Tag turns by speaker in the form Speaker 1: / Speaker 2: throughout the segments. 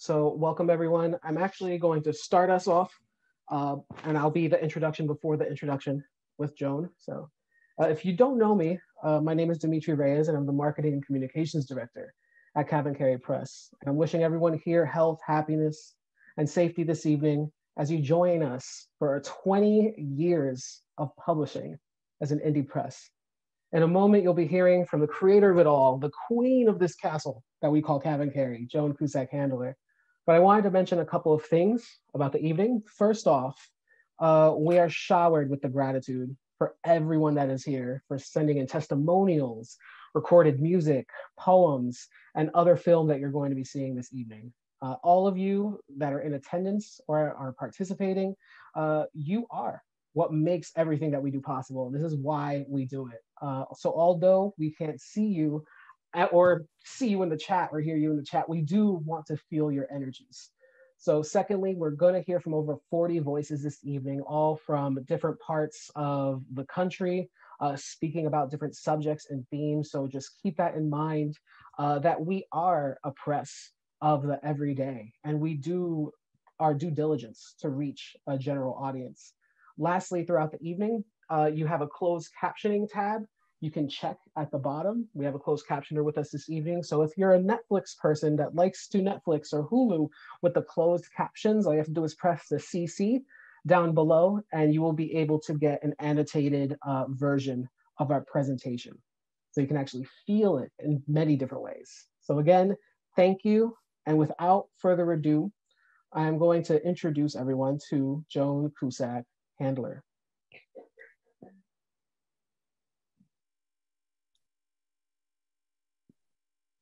Speaker 1: So welcome everyone. I'm actually going to start us off uh, and I'll be the introduction before the introduction with Joan. So uh, if you don't know me, uh, my name is Dimitri Reyes and I'm the Marketing and Communications Director at CavanKerry Press. And I'm wishing everyone here health, happiness, and safety this evening as you join us for 20 years of publishing as an indie press. In a moment, you'll be hearing from the creator of it all, the queen of this castle that we call CavanKerry, Joan Cusack Handler. But I wanted to mention a couple of things about the evening. First off, uh, we are showered with the gratitude for everyone that is here for sending in testimonials, recorded music, poems, and other film that you're going to be seeing this evening. Uh, all of you that are in attendance or are participating, uh, you are what makes everything that we do possible. This is why we do it. Uh, so although we can't see you or see you in the chat or hear you in the chat, we do want to feel your energies. So secondly, we're gonna hear from over 40 voices this evening, all from different parts of the country, uh, speaking about different subjects and themes. So just keep that in mind uh, that we are a press of the everyday and we do our due diligence to reach a general audience. Lastly, throughout the evening, uh, you have a closed captioning tab. You can check at the bottom. We have a closed captioner with us this evening. So if you're a Netflix person that likes to Netflix or Hulu with the closed captions, all you have to do is press the CC down below and you will be able to get an annotated uh, version of our presentation. So you can actually feel it in many different ways. So again, thank you. And without further ado, I'm going to introduce everyone to Joan Cusack Handler.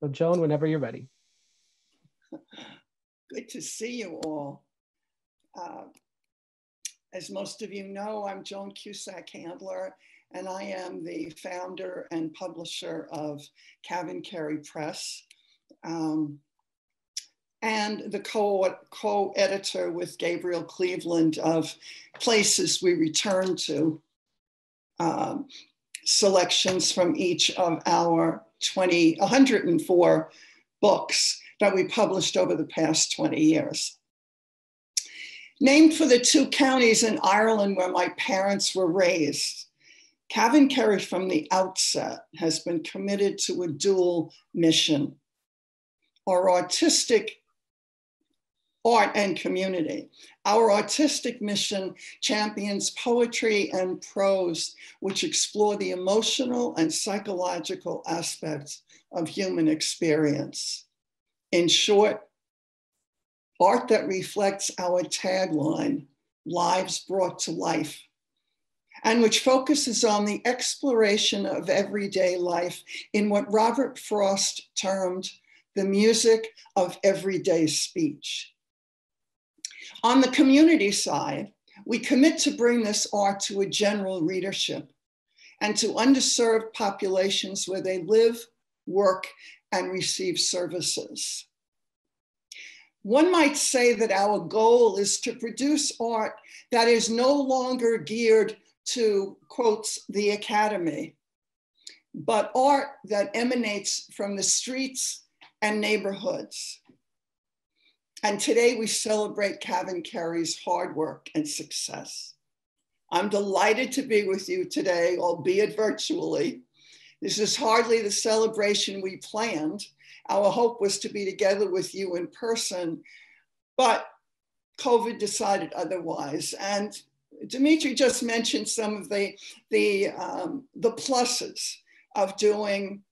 Speaker 1: So Joan, whenever you're ready.
Speaker 2: Good to see you all. Uh, as most of you know, I'm Joan Cusack Handler, and I am the founder and publisher of CavanKerry Press. Um, and the co editor with Gabriel Cleveland of Places We Return to, um, selections from each of our 20, 104 books that we published over the past 20 years. Named for the two counties in Ireland where my parents were raised, CavanKerry from the outset has been committed to a dual mission. Our artistic art and community. Our artistic mission champions poetry and prose, which explore the emotional and psychological aspects of human experience. In short, art that reflects our tagline, lives brought to life, and which focuses on the exploration of everyday life in what Robert Frost termed the music of everyday speech. On the community side, we commit to bring this art to a general readership and to underserved populations where they live, work, and receive services. One might say that our goal is to produce art that is no longer geared to, quotes, the academy, but art that emanates from the streets and neighborhoods and today we celebrate CavanKerry's hard work and success. I'm delighted to be with you today, albeit virtually. This is hardly the celebration we planned. Our hope was to be together with you in person, but COVID decided otherwise. And Dimitri just mentioned some of the, the, um, the pluses of doing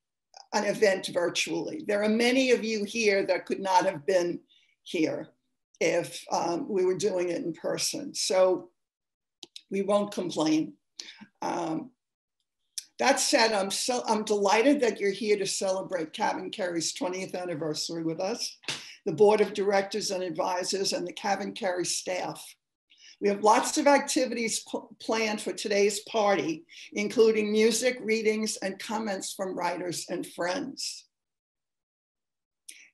Speaker 2: an event virtually. There are many of you here that could not have been here if um, we were doing it in person. So we won't complain. Um, that said, I'm, so, I'm delighted that you're here to celebrate CavanKerry's 20th anniversary with us, the board of directors and advisors and the CavanKerry staff. We have lots of activities planned for today's party, including music, readings, and comments from writers and friends.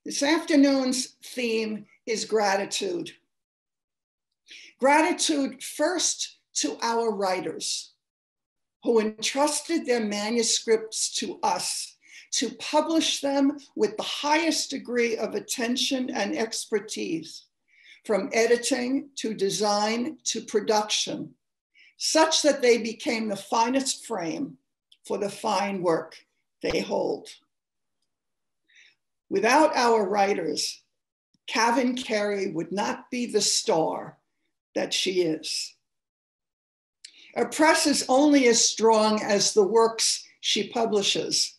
Speaker 2: This afternoon's theme is gratitude. Gratitude first to our writers who entrusted their manuscripts to us to publish them with the highest degree of attention and expertise, from editing to design to production, such that they became the finest frame for the fine work they hold. Without our writers, CavanKerry would not be the star that she is. A press is only as strong as the works she publishes,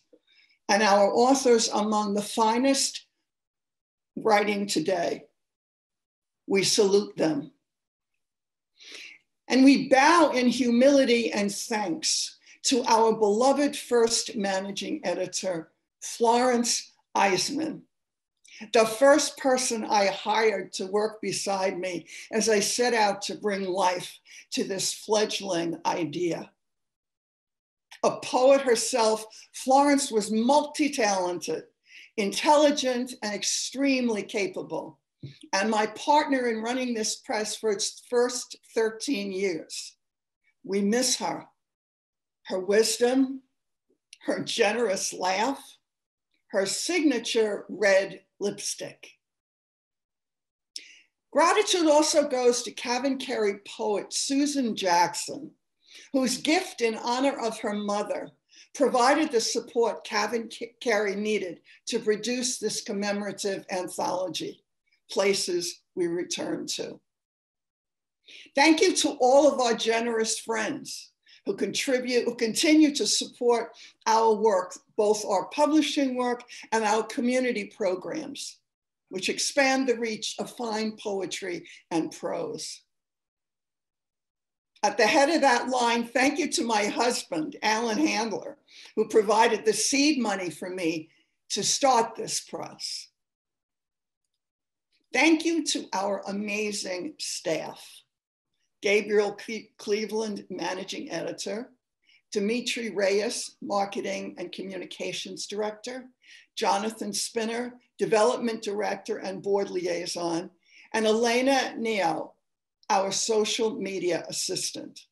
Speaker 2: and our authors among the finest writing today. We salute them. And we bow in humility and thanks to our beloved first managing editor, Florence Eisman, the first person I hired to work beside me as I set out to bring life to this fledgling idea. A poet herself, Florence was multi talented, intelligent, and extremely capable, and my partner in running this press for its first 13 years. We miss her, her wisdom, her generous laugh, her signature red lipstick. Gratitude also goes to CavanKerry poet Susan Jackson, whose gift in honor of her mother provided the support Kavin Carey needed to produce this commemorative anthology, Places We Return to. Thank you to all of our generous friends who contribute, who continue to support our work, both our publishing work and our community programs, which expand the reach of fine poetry and prose. At the head of that line, thank you to my husband, Alan Handler, who provided the seed money for me to start this press. Thank you to our amazing staff. Gabriel Cleveland, managing editor, Dimitri Reyes, marketing and communications director, Jonathan Spinner, development director and board liaison, and Elena Neo, our social media assistant.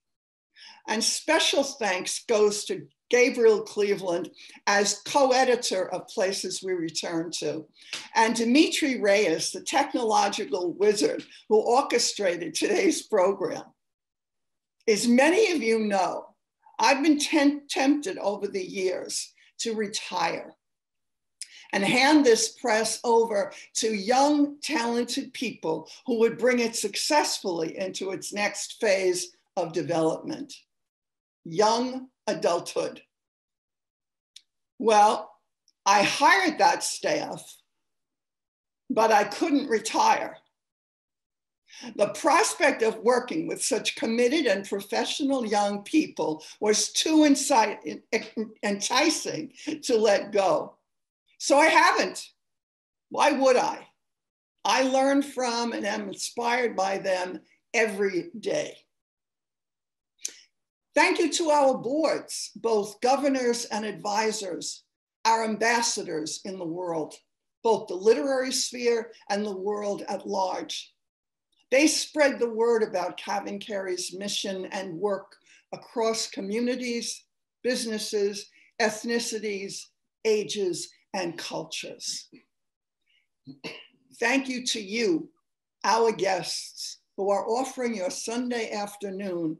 Speaker 2: And special thanks goes to Gabriel Cleveland as co-editor of Places We Return to, and Dimitri Reyes, the technological wizard who orchestrated today's program. As many of you know, I've been tempted over the years to retire and hand this press over to young, talented people who would bring it successfully into its next phase of development. Young adulthood. Well, I hired that staff, but I couldn't retire. The prospect of working with such committed and professional young people was too enticing to let go. So I haven't. Why would I? I learn from and am inspired by them every day. Thank you to our boards, both governors and advisors, our ambassadors in the world, both the literary sphere and the world at large. They spread the word about CavanKerry's mission and work across communities, businesses, ethnicities, ages, and cultures. Thank you to you, our guests, who are offering your Sunday afternoon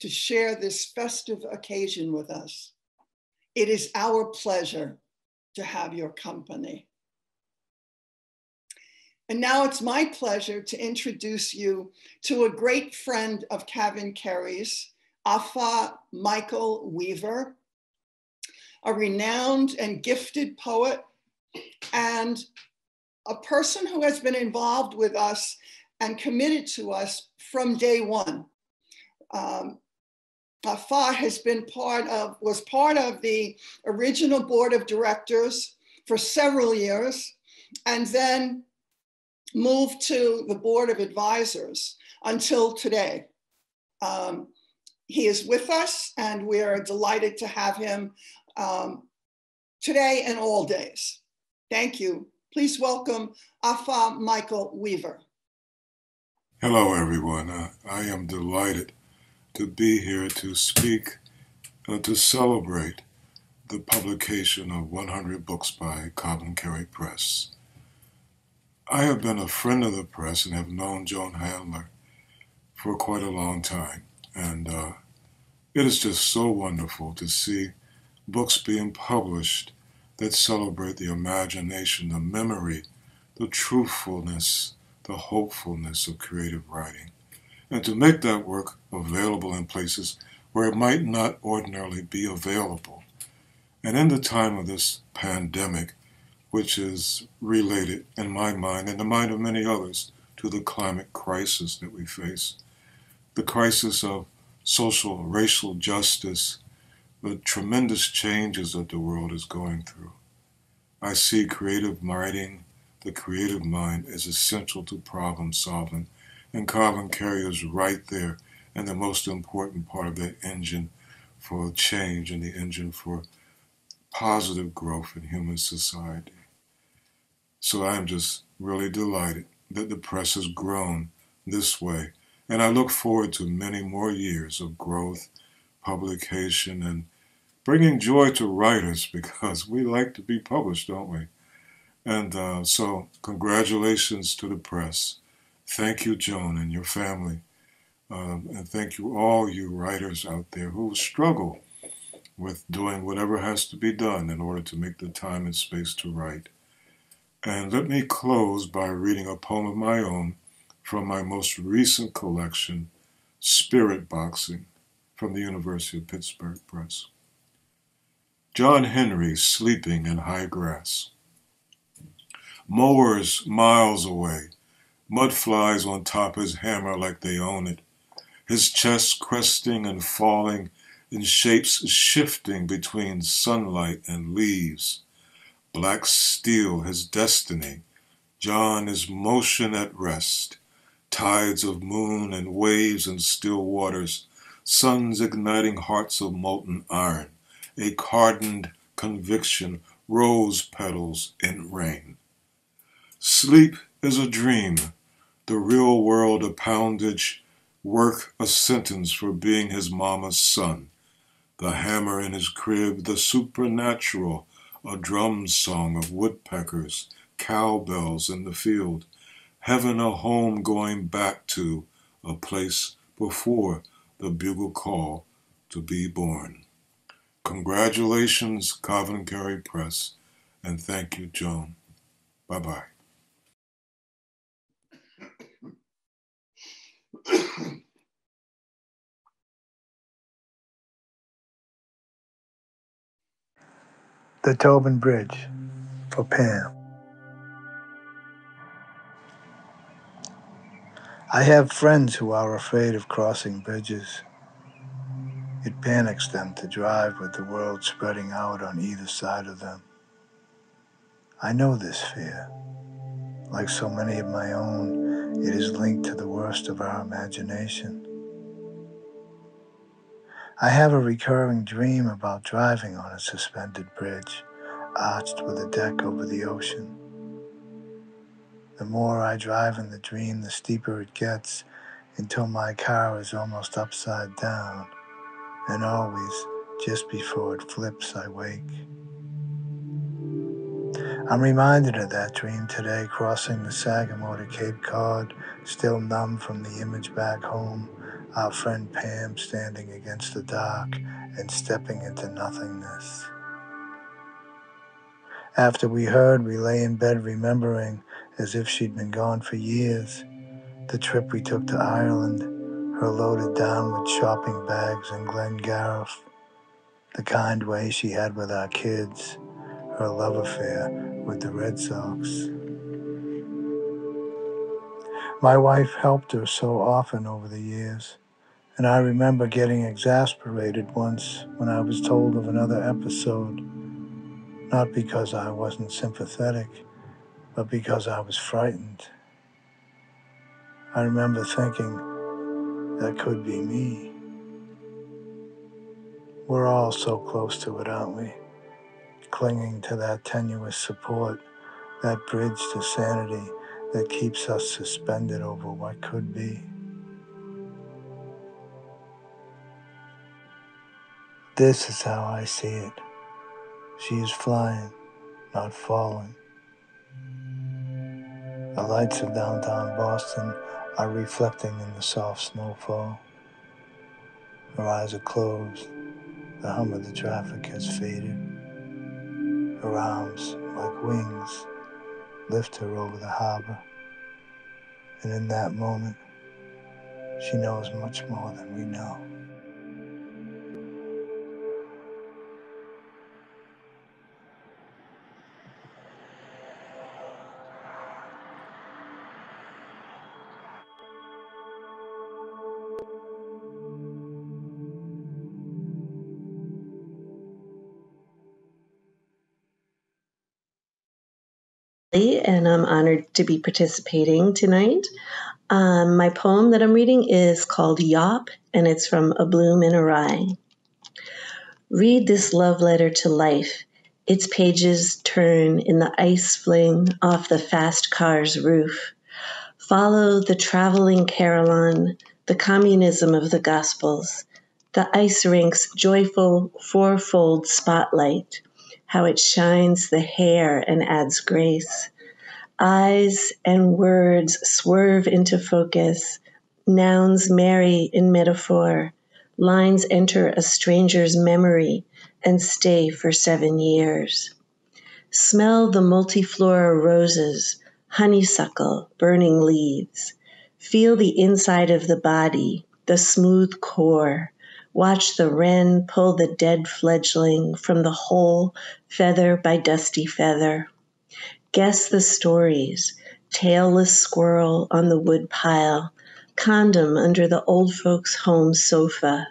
Speaker 2: to share this festive occasion with us. It is our pleasure to have your company. And now it's my pleasure to introduce you to a great friend of Kevin Carey's, Afaa Michael Weaver, a renowned and gifted poet, and a person who has been involved with us and committed to us from day one. Um, Afaa has been part of, was part of the original board of directors for several years, and then moved to the board of advisors until today. Um, he is with us, and we are delighted to have him um, today and all days. Thank you. Please welcome Afaa Michael Weaver.
Speaker 3: Hello, everyone. Uh, I am delighted to be here to speak, uh, to celebrate the publication of 100 books by CavanKerry Press. I have been a friend of the press and have known Joan Handler for quite a long time. And uh, it is just so wonderful to see books being published that celebrate the imagination, the memory, the truthfulness, the hopefulness of creative writing, and to make that work available in places where it might not ordinarily be available. And in the time of this pandemic, which is related, in my mind, and the mind of many others, to the climate crisis that we face, the crisis of social, racial justice, the tremendous changes that the world is going through. I see creative writing, the creative mind, as essential to problem solving, and Carey is right there, and the most important part of that engine for change and the engine for positive growth in human society. So I am just really delighted that the press has grown this way and I look forward to many more years of growth, publication, and bringing joy to writers because we like to be published, don't we? And uh, so, congratulations to the press. Thank you, Joan, and your family. Um, and thank you, all you writers out there who struggle with doing whatever has to be done in order to make the time and space to write. And let me close by reading a poem of my own from my most recent collection, Spirit Boxing, from the University of Pittsburgh Press. John Henry sleeping in high grass. Mowers miles away, mud flies on top his hammer like they own it, his chest cresting and falling in shapes shifting between sunlight and leaves. Black steel his destiny, John is motion at rest, tides of moon and waves and still waters, suns igniting hearts of molten iron, a hardened conviction, rose petals in rain. Sleep is a dream, the real world a poundage, work a sentence for being his mama's son. The hammer in his crib, the supernatural, a drum song of woodpeckers, cowbells in the field, heaven a home going back to, a place before the bugle call to be born. Congratulations, and Press, and thank you, Joan. Bye bye.
Speaker 4: the Tobin Bridge for Pam. I have friends who are afraid of crossing bridges. It panics them to drive with the world spreading out on either side of them. I know this fear. Like so many of my own, it is linked to the worst of our imagination. I have a recurring dream about driving on a suspended bridge, arched with a deck over the ocean. The more I drive in the dream, the steeper it gets until my car is almost upside down, and always just before it flips, I wake. I'm reminded of that dream today, crossing the Sagamore to Cape Cod, still numb from the image back home, our friend Pam standing against the dock and stepping into nothingness. After we heard, we lay in bed remembering as if she'd been gone for years. The trip we took to Ireland, her loaded down with shopping bags in Glengarriff, the kind way she had with our kids, her love affair with the Red Sox. My wife helped her so often over the years, and I remember getting exasperated once when I was told of another episode, not because I wasn't sympathetic but because I was frightened. I remember thinking that could be me. We're all so close to it, aren't we? Clinging to that tenuous support, that bridge to sanity that keeps us suspended over what could be. This is how I see it. She is flying, not falling. The lights of downtown Boston are reflecting in the soft snowfall. Her eyes are closed. The hum of the traffic has faded. Her arms, like wings, lift her over the harbor. And in that moment, she knows much more than we know.
Speaker 5: And I'm honored to be participating tonight. Um, my poem that I'm reading is called Yop, and it's from A Bloom in a Rye. Read this love letter to life. Its pages turn in the ice fling off the fast car's roof. Follow the traveling carillon, the communism of the Gospels, the ice rink's joyful fourfold spotlight, how it shines the hair and adds grace. Eyes and words swerve into focus, nouns marry in metaphor, lines enter a stranger's memory and stay for seven years. Smell the multiflora roses, honeysuckle, burning leaves. Feel the inside of the body, the smooth core, Watch the wren pull the dead fledgling from the hole, feather by dusty feather. Guess the stories tailless squirrel on the woodpile, condom under the old folks' home sofa,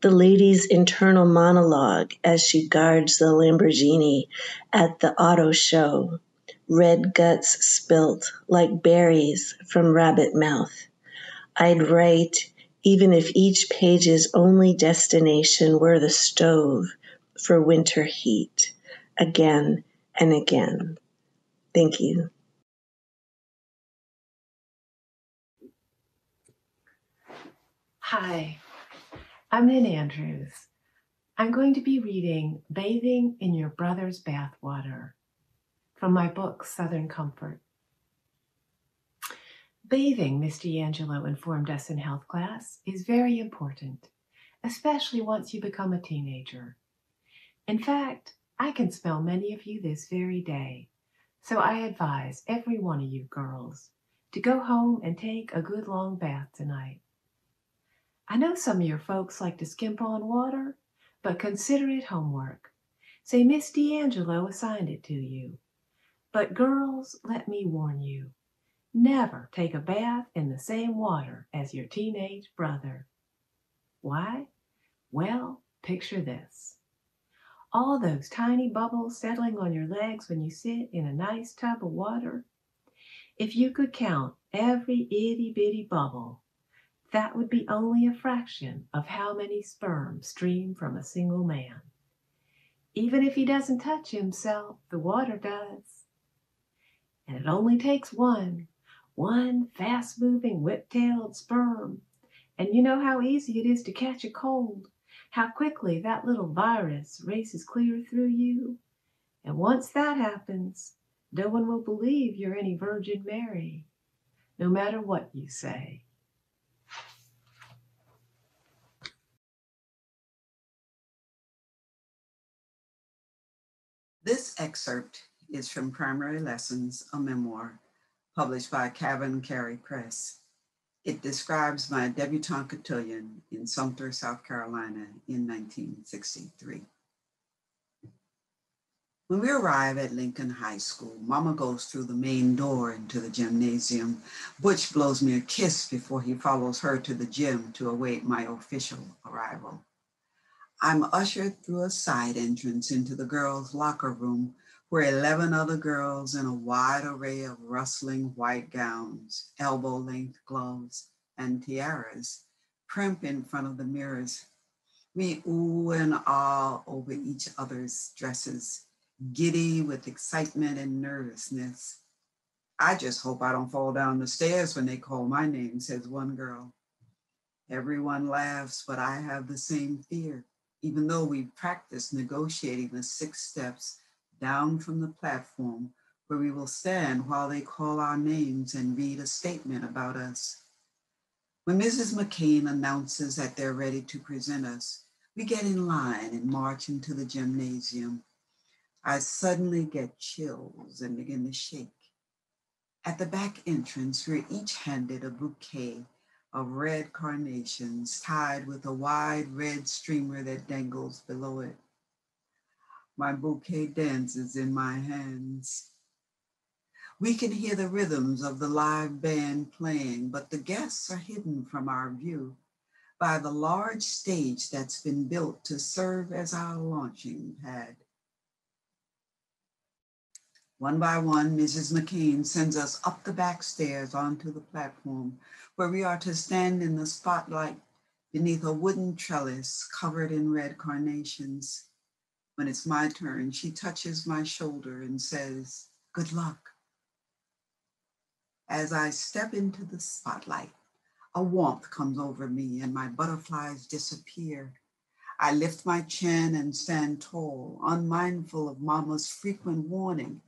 Speaker 5: the lady's internal monologue as she guards the Lamborghini at the auto show, red guts spilt like berries from rabbit mouth. I'd write even if each page's only destination were the stove for winter heat, again and again. Thank you.
Speaker 6: Hi, I'm Nin Andrews. I'm going to be reading Bathing in Your Brother's Bathwater from my book, Southern Comfort. Bathing, Miss D'Angelo informed us in health class, is very important, especially once you become a teenager. In fact, I can smell many of you this very day, so I advise every one of you girls to go home and take a good long bath tonight. I know some of your folks like to skimp on water, but consider it homework. Say Miss D'Angelo assigned it to you. But girls, let me warn you. Never take a bath in the same water as your teenage brother. Why? Well, picture this. All those tiny bubbles settling on your legs when you sit in a nice tub of water. If you could count every itty bitty bubble, that would be only a fraction of how many sperm stream from a single man. Even if he doesn't touch himself, the water does. And it only takes one one fast moving, whip tailed sperm. And you know how easy it is to catch a cold, how quickly that little virus races clear through you. And once that happens, no one will believe you're any Virgin Mary, no matter what you say.
Speaker 7: This excerpt is from Primary Lessons, a memoir published by CavanKerry Press. It describes my debutante cotillion in Sumter, South Carolina in 1963. When we arrive at Lincoln High School, Mama goes through the main door into the gymnasium. Butch blows me a kiss before he follows her to the gym to await my official arrival. I'm ushered through a side entrance into the girls' locker room where 11 other girls in a wide array of rustling white gowns, elbow length gloves, and tiaras primp in front of the mirrors. We ooh and ah over each other's dresses, giddy with excitement and nervousness. I just hope I don't fall down the stairs when they call my name, says one girl. Everyone laughs, but I have the same fear. even though we practiced negotiating the six steps down from the platform where we will stand while they call our names and read a statement about us. When Mrs. McCain announces that they're ready to present us, we get in line and march into the gymnasium. I suddenly get chills and begin to shake. At the back entrance, we're each handed a bouquet of red carnations tied with a wide red streamer that dangles below it. My bouquet dances in my hands. We can hear the rhythms of the live band playing, but the guests are hidden from our view by the large stage that's been built to serve as our launching pad. One by one, Mrs. McCain sends us up the back stairs onto the platform where we are to stand in the spotlight beneath a wooden trellis covered in red carnations. When it's my turn, she touches my shoulder and says, Good luck. As I step into the spotlight, a warmth comes over me and my butterflies disappear. I lift my chin and stand tall, unmindful of Mama's frequent warning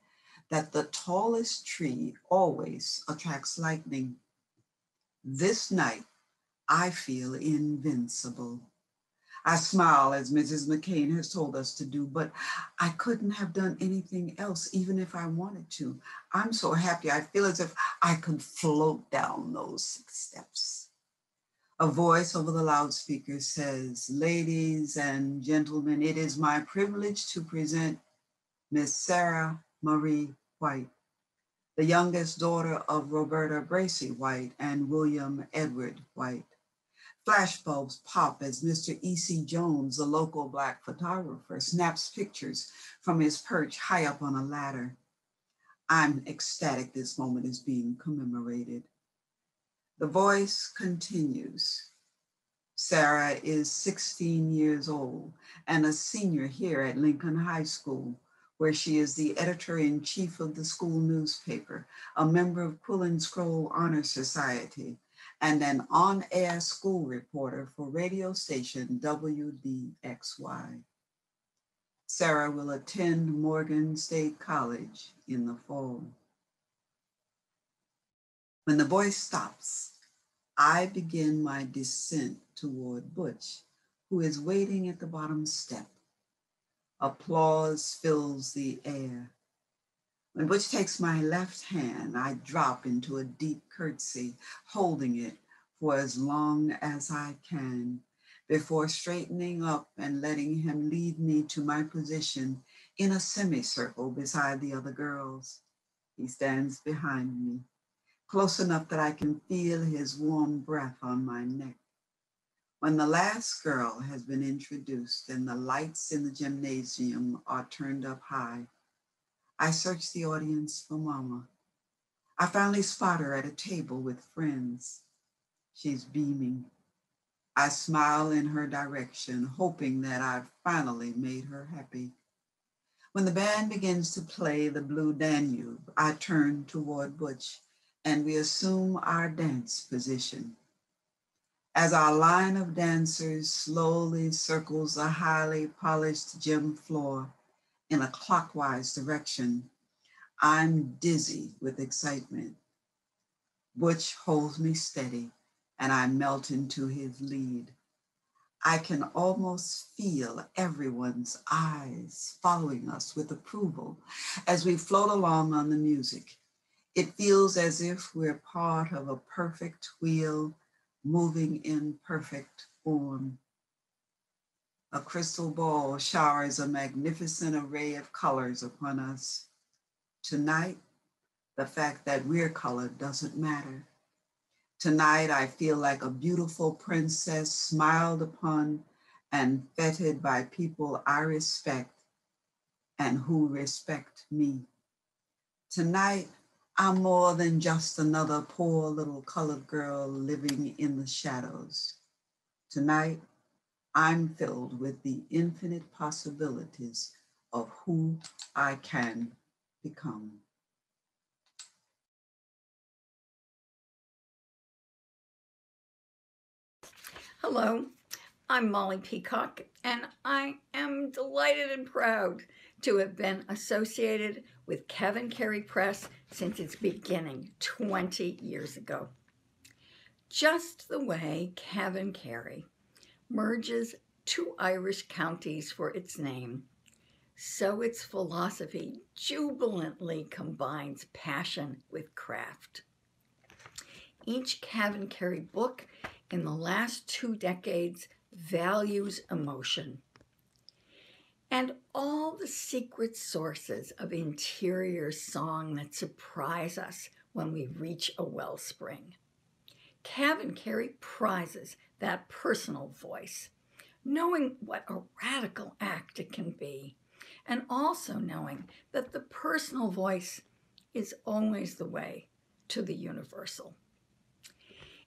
Speaker 7: that the tallest tree always attracts lightning. This night, I feel invincible. I smile as Mrs. McCain has told us to do, but I couldn't have done anything else, even if I wanted to. I'm so happy. I feel as if I could float down those six steps. A voice over the loudspeaker says, Ladies and gentlemen, it is my privilege to present Miss Sarah Marie White, the youngest daughter of Roberta Bracey White and William Edward White. Flashbulbs pop as Mr. E.C. Jones, the local Black photographer, snaps pictures from his perch high up on a ladder. I'm ecstatic this moment is being commemorated. The voice continues. Sarah is 16 years old and a senior here at Lincoln High School where she is the editor in chief of the school newspaper, a member of Quill and Scroll Honor Society, and an on air school reporter for radio station WDXY. Sarah will attend Morgan State College in the fall. When the voice stops, I begin my descent toward Butch, who is waiting at the bottom step Applause fills the air. When Butch takes my left hand, I drop into a deep curtsy, holding it for as long as I can before straightening up and letting him lead me to my position in a semicircle beside the other girls. He stands behind me, close enough that I can feel his warm breath on my neck. When the last girl has been introduced and the lights in the gymnasium are turned up high, I search the audience for Mama. I finally spot her at a table with friends. She's beaming. I smile in her direction, hoping that I've finally made her happy. When the band begins to play the Blue Danube, I turn toward Butch and we assume our dance position. As our line of dancers slowly circles the highly polished gym floor in a clockwise direction, I'm dizzy with excitement. Butch holds me steady and I melt into his lead. I can almost feel everyone's eyes following us with approval as we float along on the music. It feels as if we're part of a perfect wheel moving in perfect form. A crystal ball showers a magnificent array of colors upon us. Tonight, the fact that we're colored doesn't matter. Tonight, I feel like a beautiful princess smiled upon and feted by people I respect and who respect me. Tonight, I'm more than just another poor little colored girl living in the shadows. Tonight, I'm filled with the infinite possibilities of who I can become.
Speaker 8: Hello, I'm Molly Peacock, and I am delighted and proud to have been associated with CavanKerry Press since its beginning 20 years ago. Just the way CavanKerry merges two Irish counties for its name, so its philosophy jubilantly combines passion with craft. Each CavanKerry book in the last two decades values emotion and all the secret sources of interior song that surprise us when we reach a wellspring. CavanKerry prizes that personal voice, knowing what a radical act it can be, and also knowing that the personal voice is always the way to the universal.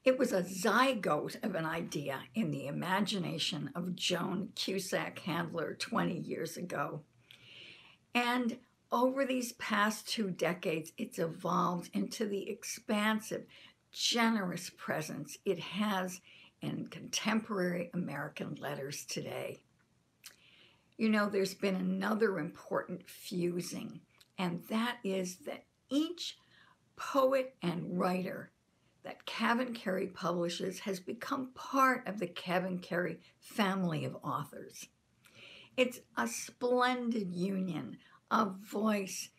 Speaker 8: It was a zygote of an idea in the imagination of Joan Cusack Handler 20 years ago. And over these past two decades, it's evolved into the expansive, generous presence it has in contemporary American letters today. You know, there's been another important fusing, and that is that each poet and writer that CavanKerry publishes has become part of the CavanKerry family of authors. It's a splendid union of voice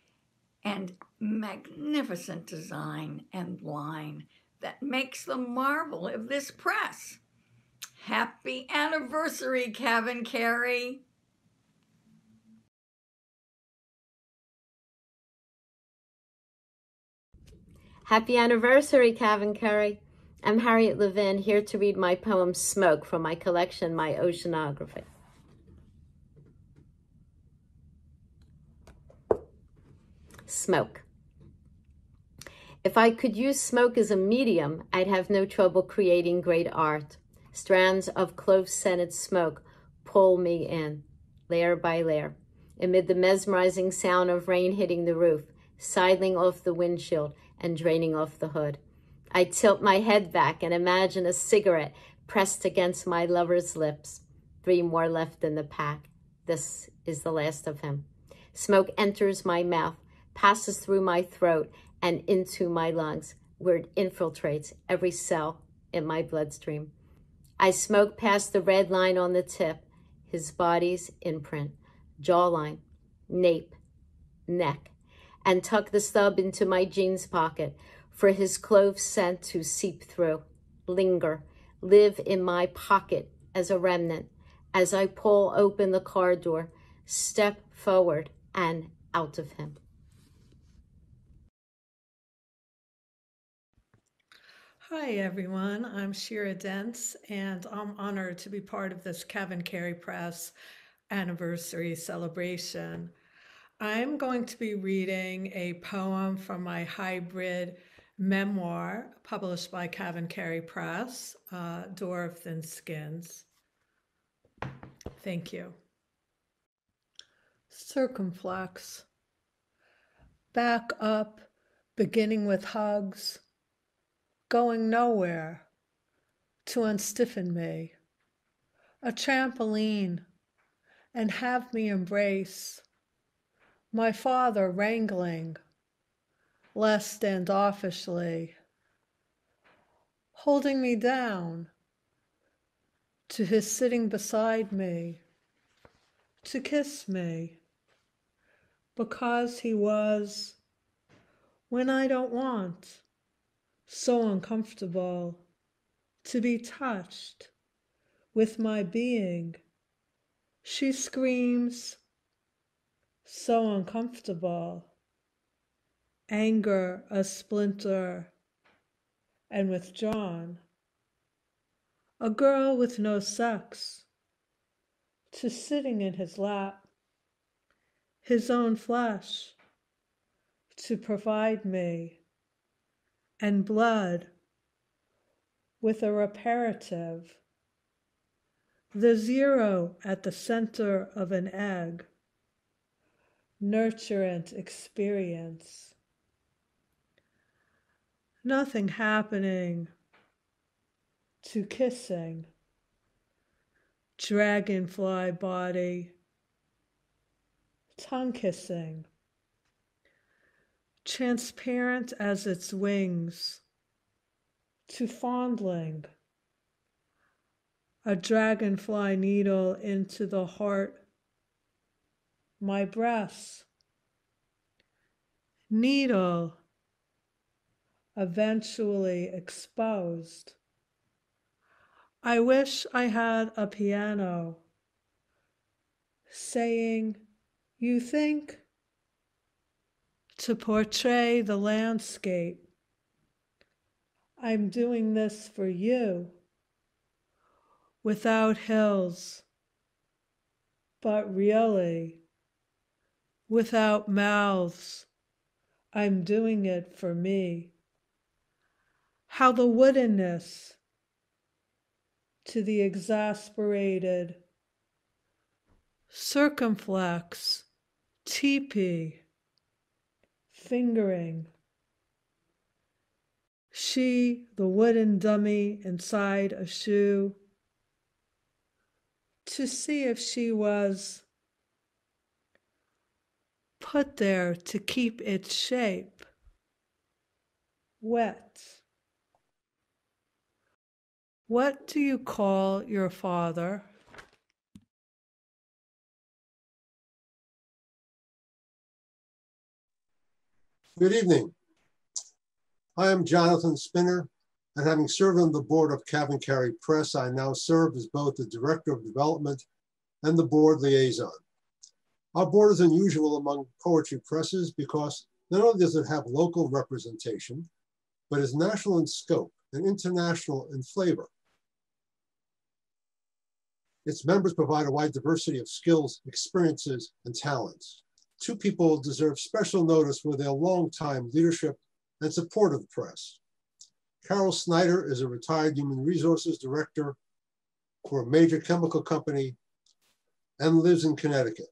Speaker 8: and magnificent design and line that makes the marvel of this press. Happy anniversary, CavanKerry!
Speaker 9: Happy anniversary, CavanKerry. I'm Harriet Levin, here to read my poem Smoke from my collection, My Oceanography. Smoke. If I could use smoke as a medium, I'd have no trouble creating great art. Strands of clove-scented smoke pull me in, layer by layer, amid the mesmerizing sound of rain hitting the roof, sidling off the windshield, and draining off the hood. I tilt my head back and imagine a cigarette pressed against my lover's lips. Three more left in the pack. This is the last of him. Smoke enters my mouth, passes through my throat, and into my lungs, where it infiltrates every cell in my bloodstream. I smoke past the red line on the tip, his body's imprint, jawline, nape, neck, and tuck the stub into my jeans pocket for his clove scent to seep through, linger, live in my pocket as a remnant as I pull open the car door, step forward and out of him.
Speaker 10: Hi, everyone. I'm Shira Dentz, and I'm honored to be part of this CavanKerry Press anniversary celebration. I'm going to be reading a poem from my hybrid memoir published by CavanKerry Press, uh, Door of Thin Skins. Thank you. Circumflex. Back up, beginning with hugs, going nowhere to unstiffen me. A trampoline and have me embrace my father wrangling less standoffishly, holding me down to his sitting beside me to kiss me because he was, when I don't want, so uncomfortable to be touched with my being. She screams, so uncomfortable, anger a splinter, and withdrawn. A girl with no sex, to sitting in his lap, his own flesh, to provide me, and blood with a reparative, the zero at the center of an egg. Nurturant experience. Nothing happening to kissing, dragonfly body, tongue kissing, transparent as its wings, to fondling, a dragonfly needle into the heart, my breasts, needle eventually exposed. I wish I had a piano saying, You think? To portray the landscape. I'm doing this for you without hills, but really without mouths. I'm doing it for me. How the woodenness to the exasperated circumflex, teepee, fingering. She, the wooden dummy inside a shoe, to see if she was put there to keep its shape. Wet. What do you call your father?
Speaker 11: Good evening. I am Jonathan Spinner, and having served on the board of Cary Press, I now serve as both the Director of Development and the board liaison. Our board is unusual among poetry presses because not only does it have local representation, but is national in scope and international in flavor. Its members provide a wide diversity of skills, experiences, and talents. Two people deserve special notice for their long-time leadership and support of the press. Carol Snyder is a retired human resources director for a major chemical company and lives in Connecticut.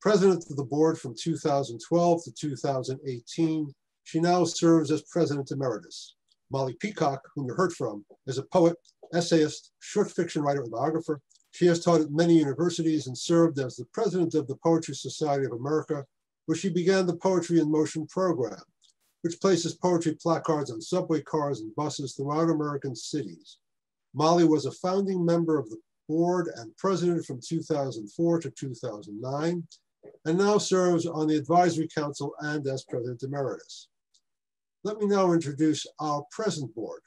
Speaker 11: President of the board from 2012 to 2018, she now serves as president emeritus. Molly Peacock, whom you heard from, is a poet, essayist, short fiction writer, and biographer. She has taught at many universities and served as the president of the Poetry Society of America, where she began the Poetry in Motion program, which places poetry placards on subway cars and buses throughout American cities. Molly was a founding member of the board and president from 2004 to 2009, and now serves on the advisory council and as president emeritus. Let me now introduce our present board.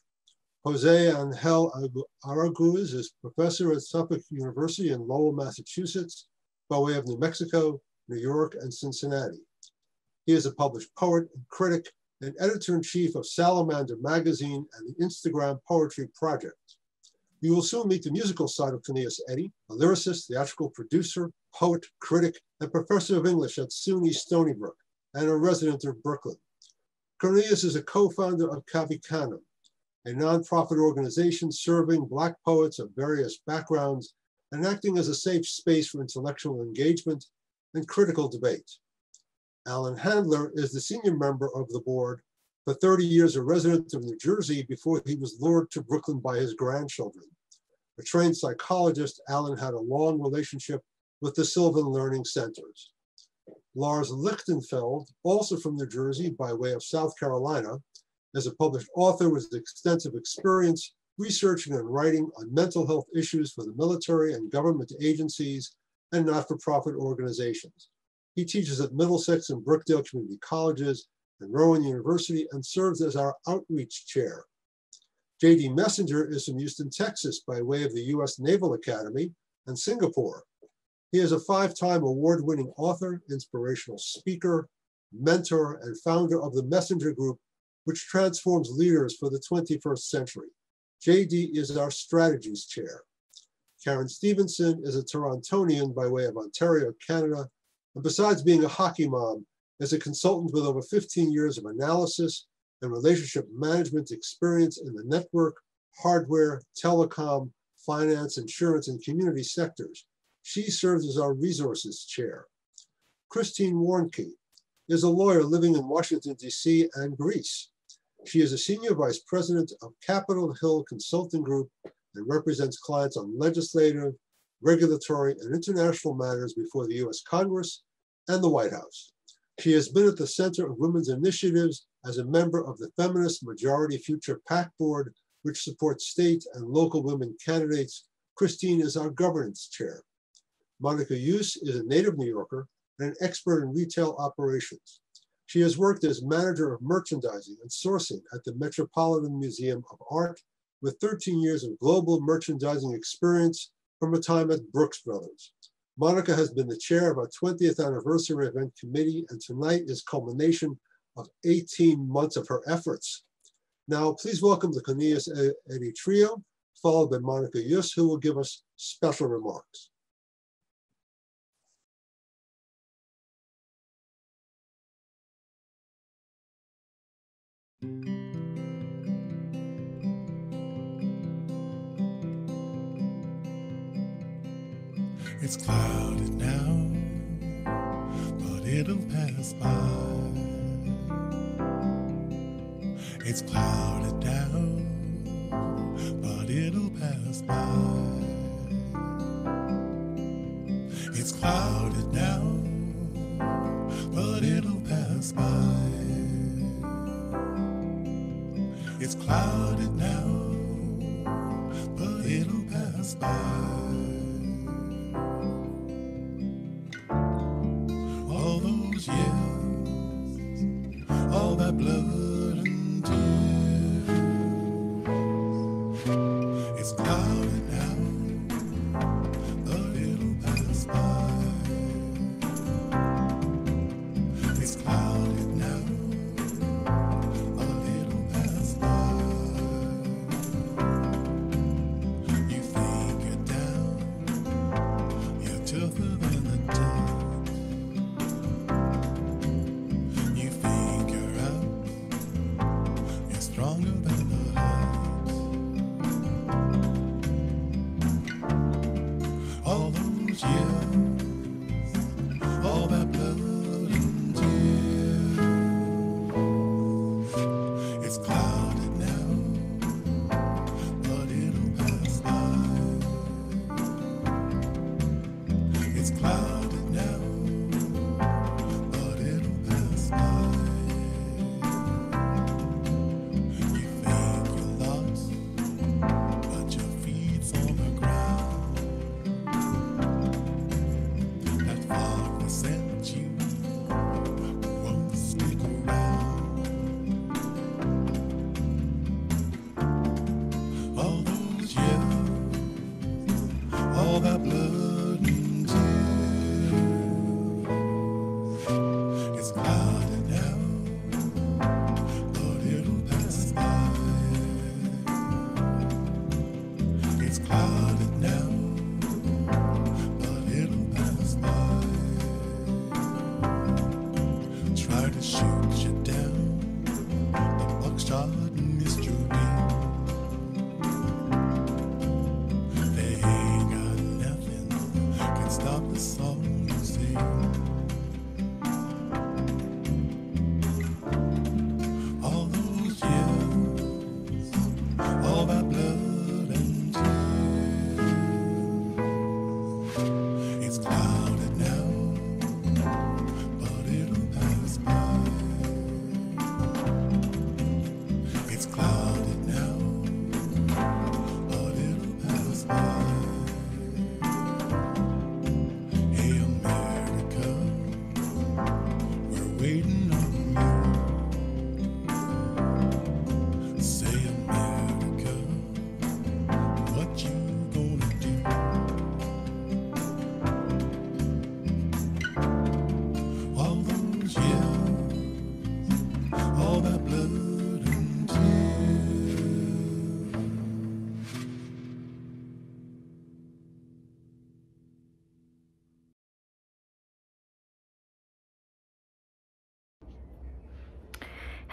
Speaker 11: Jose Angel Araguz is professor at Suffolk University in Lowell, Massachusetts, by way of New Mexico, New York, and Cincinnati. He is a published poet and critic and editor-in-chief of Salamander Magazine and the Instagram Poetry Project. You will soon meet the musical side of Cornelius Eady, a lyricist, theatrical producer, poet, critic, and professor of English at SUNY Stony Brook and a resident of Brooklyn. Cornelius is a co-founder of Cave Canem, a nonprofit organization serving Black poets of various backgrounds and acting as a safe space for intellectual engagement and critical debate. Alan Handler is the senior member of the board, for 30 years a resident of New Jersey before he was lured to Brooklyn by his grandchildren. A trained psychologist, Alan had a long relationship with the Sylvan Learning Centers. Lars Lichtenfeld, also from New Jersey by way of South Carolina, as a published author with extensive experience researching and writing on mental health issues for the military and government agencies and not-for-profit organizations. He teaches at Middlesex and Brookdale Community Colleges and Rowan University and serves as our outreach chair. J.D. Messenger is from Houston, Texas by way of the U.S. Naval Academy and Singapore. He is a five-time award-winning author, inspirational speaker, mentor, and founder of the Messenger Group which transforms leaders for the 21st century. JD is our strategies chair. Karen Stevenson is a Torontonian by way of Ontario, Canada, and besides being a hockey mom, is a consultant with over 15 years of analysis and relationship management experience in the network, hardware, telecom, finance, insurance, and community sectors. She serves as our resources chair. Christine Warnke is a lawyer living in Washington, D.C. and Greece. She is a senior vice president of Capitol Hill Consulting Group and represents clients on legislative, regulatory, and international matters before the US Congress and the White House. She has been at the center of women's initiatives as a member of the Feminist Majority Future PAC Board, which supports state and local women candidates. Christine is our governance chair. Monica Yus is a native New Yorker and an expert in retail operations. She has worked as manager of merchandising and sourcing at the Metropolitan Museum of Art with 13 years of global merchandising experience from a time at Brooks Brothers. Monica has been the chair of our 20th anniversary event committee, and tonight is culmination of 18 months of her efforts. Now, please welcome the Cornelius Eady Trio, followed by Monica Yus, who will give us special remarks.
Speaker 12: It's clouded now, but it'll pass by. It's clouded down, but it'll pass by. It's clouded now, clouded now, but it'll pass by.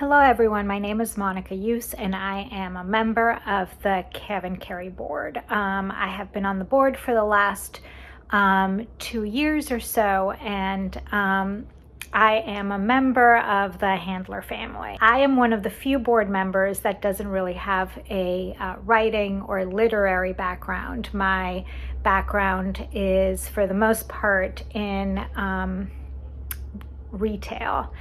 Speaker 13: Hello, everyone. My name is Monica Yus, and I am a member of the CavanKerry Board. Um, I have been on the board for the last um, two years or so, and um, I am a member of the Handler family. I am one of the few board members that doesn't really have a uh, writing or literary background. My background is, for the most part, in um, retail.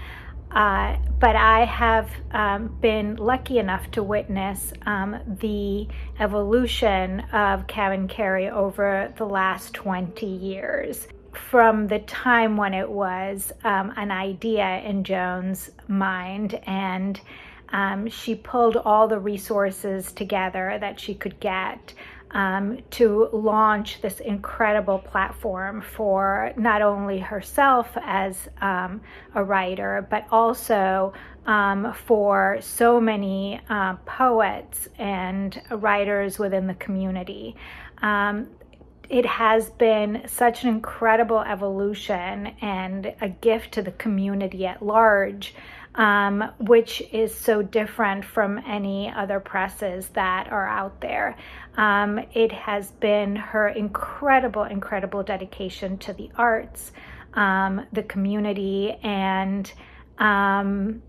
Speaker 13: Uh, but I have um, been lucky enough to witness um, the evolution of CavanKerry over the last 20 years. From the time when it was um, an idea in Joan's mind, and um, she pulled all the resources together that she could get um, to launch this incredible platform for not only herself as um, a writer, but also um, for so many uh, poets and writers within the community. Um, it has been such an incredible evolution and a gift to the community at large um, which is so different from any other presses that are out there. Um, it has been her incredible, incredible dedication to the arts, um, the community, and um,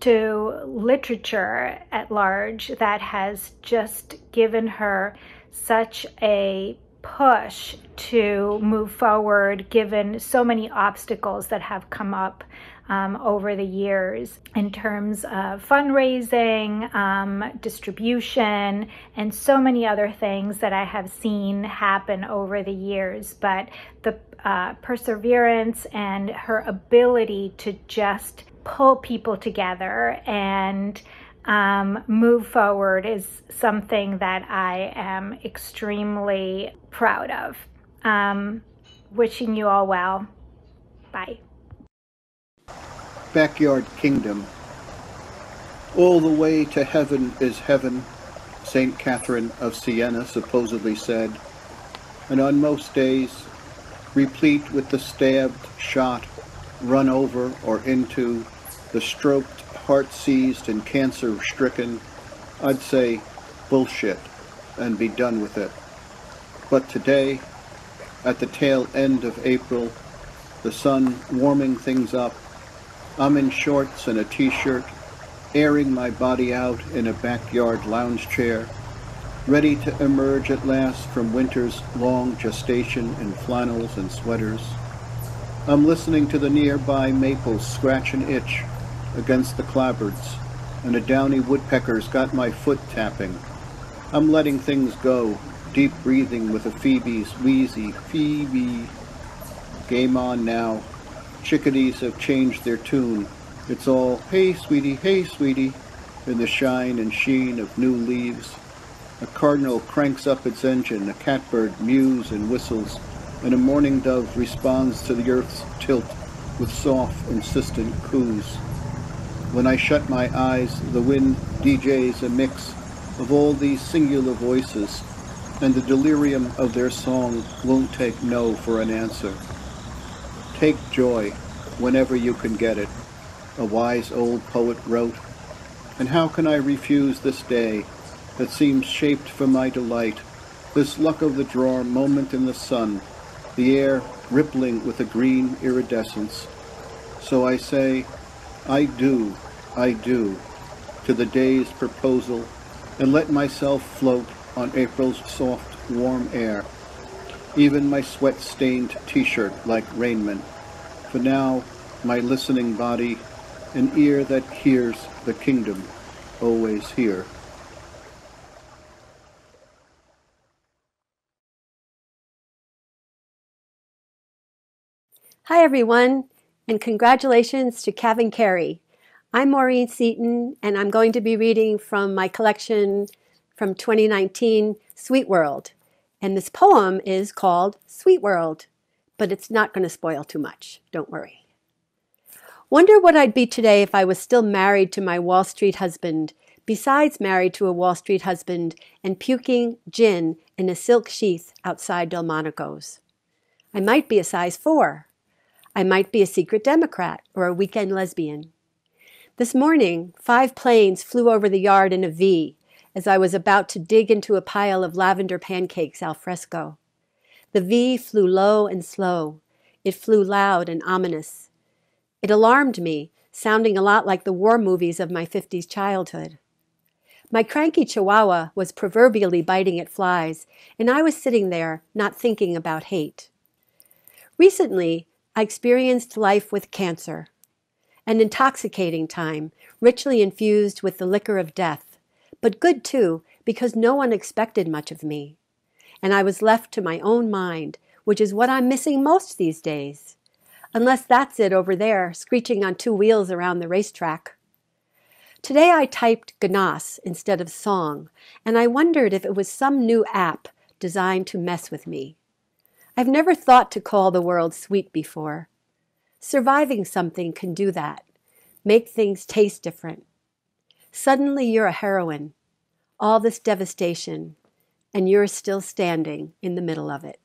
Speaker 13: to literature at large that has just given her such a push to move forward given so many obstacles that have come up um, over the years in terms of fundraising, um, distribution, and so many other things that I have seen happen over the years. But the uh, perseverance and her ability to just pull people together and um, move forward is something that I am extremely proud of. Um, wishing you all well. Bye.
Speaker 14: Backyard Kingdom. All the way to heaven is heaven, St. Catherine of Siena supposedly said, and on most days, replete with the stabbed, shot, run over or into, the stroked, heart-seized and cancer-stricken, I'd say bullshit and be done with it. But today, at the tail end of April, the sun warming things up, I'm in shorts and a t-shirt, airing my body out in a backyard lounge chair, ready to emerge at last from winter's long gestation in flannels and sweaters. I'm listening to the nearby maples scratch and itch against the clapboards, and a downy woodpecker's got my foot tapping. I'm letting things go, deep breathing with a Phoebe's wheezy Phoebe. Game on now, Chickadees have changed their tune. It's all, hey sweetie, hey sweetie, in the shine and sheen of new leaves. A cardinal cranks up its engine, a catbird mews and whistles, and a mourning dove responds to the earth's tilt with soft, insistent coos. When I shut my eyes, the wind DJs a mix of all these singular voices, and the delirium of their song won't take no for an answer. Take joy whenever you can get it, a wise old poet wrote. And how can I refuse this day that seems shaped for my delight, this luck of the draw moment in the sun, the air rippling with a green iridescence. So I say, I do, I do, to the day's proposal, and let myself float on April's soft, warm air even my sweat-stained t-shirt like raiment. For now, my listening body, an ear that hears the kingdom, always here.
Speaker 15: Hi, everyone, and congratulations to CavanKerry. I'm Maureen Seaton, and I'm going to be reading from my collection from 2019, Sweet World. And this poem is called Sweet World, but it's not going to spoil too much. Don't worry. Wonder what I'd be today if I was still married to my Wall Street husband, besides married to a Wall Street husband and puking gin in a silk sheath outside Delmonico's. I might be a size four. I might be a secret Democrat or a weekend lesbian. This morning, five planes flew over the yard in a V, as I was about to dig into a pile of lavender pancakes al fresco. The V flew low and slow. It flew loud and ominous. It alarmed me, sounding a lot like the war movies of my 50s childhood. My cranky chihuahua was proverbially biting at flies, and I was sitting there, not thinking about hate. Recently, I experienced life with cancer, an intoxicating time, richly infused with the liquor of death, but good too, because no one expected much of me. And I was left to my own mind, which is what I'm missing most these days. Unless that's it over there, screeching on two wheels around the racetrack. Today I typed Gnas instead of song, and I wondered if it was some new app designed to mess with me. I've never thought to call the world sweet before. Surviving something can do that, make things taste different. Suddenly you're a heroine, all this devastation, and you're still standing in the middle of it.